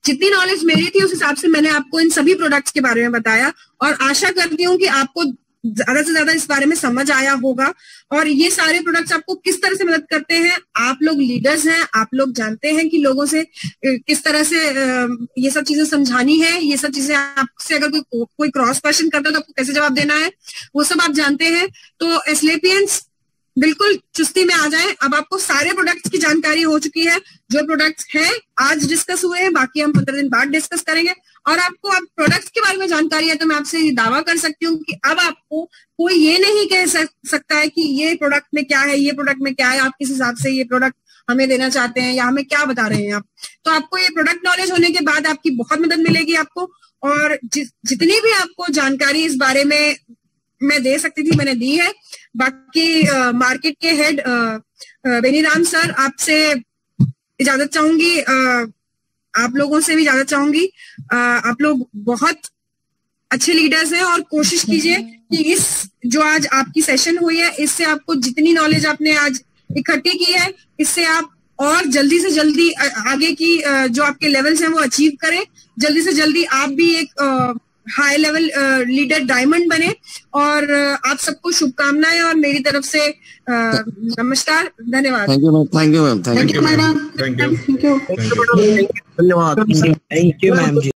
जितनी नॉलेज मेरी थी, उस हिसाब से मैंने आपको इन सभी प्रोडक्ट्स के बारे में बताया और आशा करती हूँ कि आपको ज़्यादा से ज़्यादा इस बारे में समझ आया होगा। और ये सारे प्रोडक्ट्स आपको किस तरह से मदद करते हैं, आप लोग लीडर्स हैं, आप लोग जानते हैं कि लोगों से किस तरह से ये सब चीज़ें समझानी है, ये सब चीज़ें आपसे अगर कोई कोई क्रॉस क्वेश्चन करता है तो आपको कैसे जवाब देना है, वो सब आप जानते हैं। तो एस्लेपियंस बिल्कुल चुस्ती में आ जाए। अब आपको सारे प्रोडक्ट्स की जानकारी हो चुकी है, जो प्रोडक्ट्स हैं, आज डिस्कस हुए हैं, बाकी हम पंद्रह दिन बाद डिस्कस करेंगे। और आपको अब प्रोडक्ट्स के बारे में जानकारी है तो मैं आपसे ये दावा कर सकती हूँ कि अब आपको कोई ये नहीं कह सकता है कि ये प्रोडक्ट में क्या है ये प्रोडक्ट में क्या है आप किस हिसाब से ये प्रोडक्ट हमें देना चाहते हैं या हमें क्या बता रहे हैं आप। तो आपको ये प्रोडक्ट नॉलेज होने के बाद आपकी बहुत मदद मिलेगी आपको और जि, जितनी भी आपको जानकारी इस बारे में मैं दे सकती थी मैंने दी है। बाकी आ, मार्केट के हेड बेनीराम सर आपसे इजाज़त चाहूँगी। आप लोगों से भी ज़्यादा चाहूँगी। आप लोग बहुत अच्छे लीडर्स हैं और कोशिश कीजिए कि इस, जो आज आपकी सेशन हुई है, इससे आपको जितनी नॉलेज आपने आज इकट्ठी की है, इससे आप और जल्दी से जल्दी आगे की जो आपके लेवल्स हैं वो अचीव करें। जल्दी से जल्दी आप भी एक हाई लेवल लीडर डायमंड बने। और आप सबको शुभकामनाएँ और मेरी तरफ़ से नमस्कार धन्यवाद। Thank you ma'am thank you ma'am thank you madam thank you धन्यवाद थैंक यू मैम जी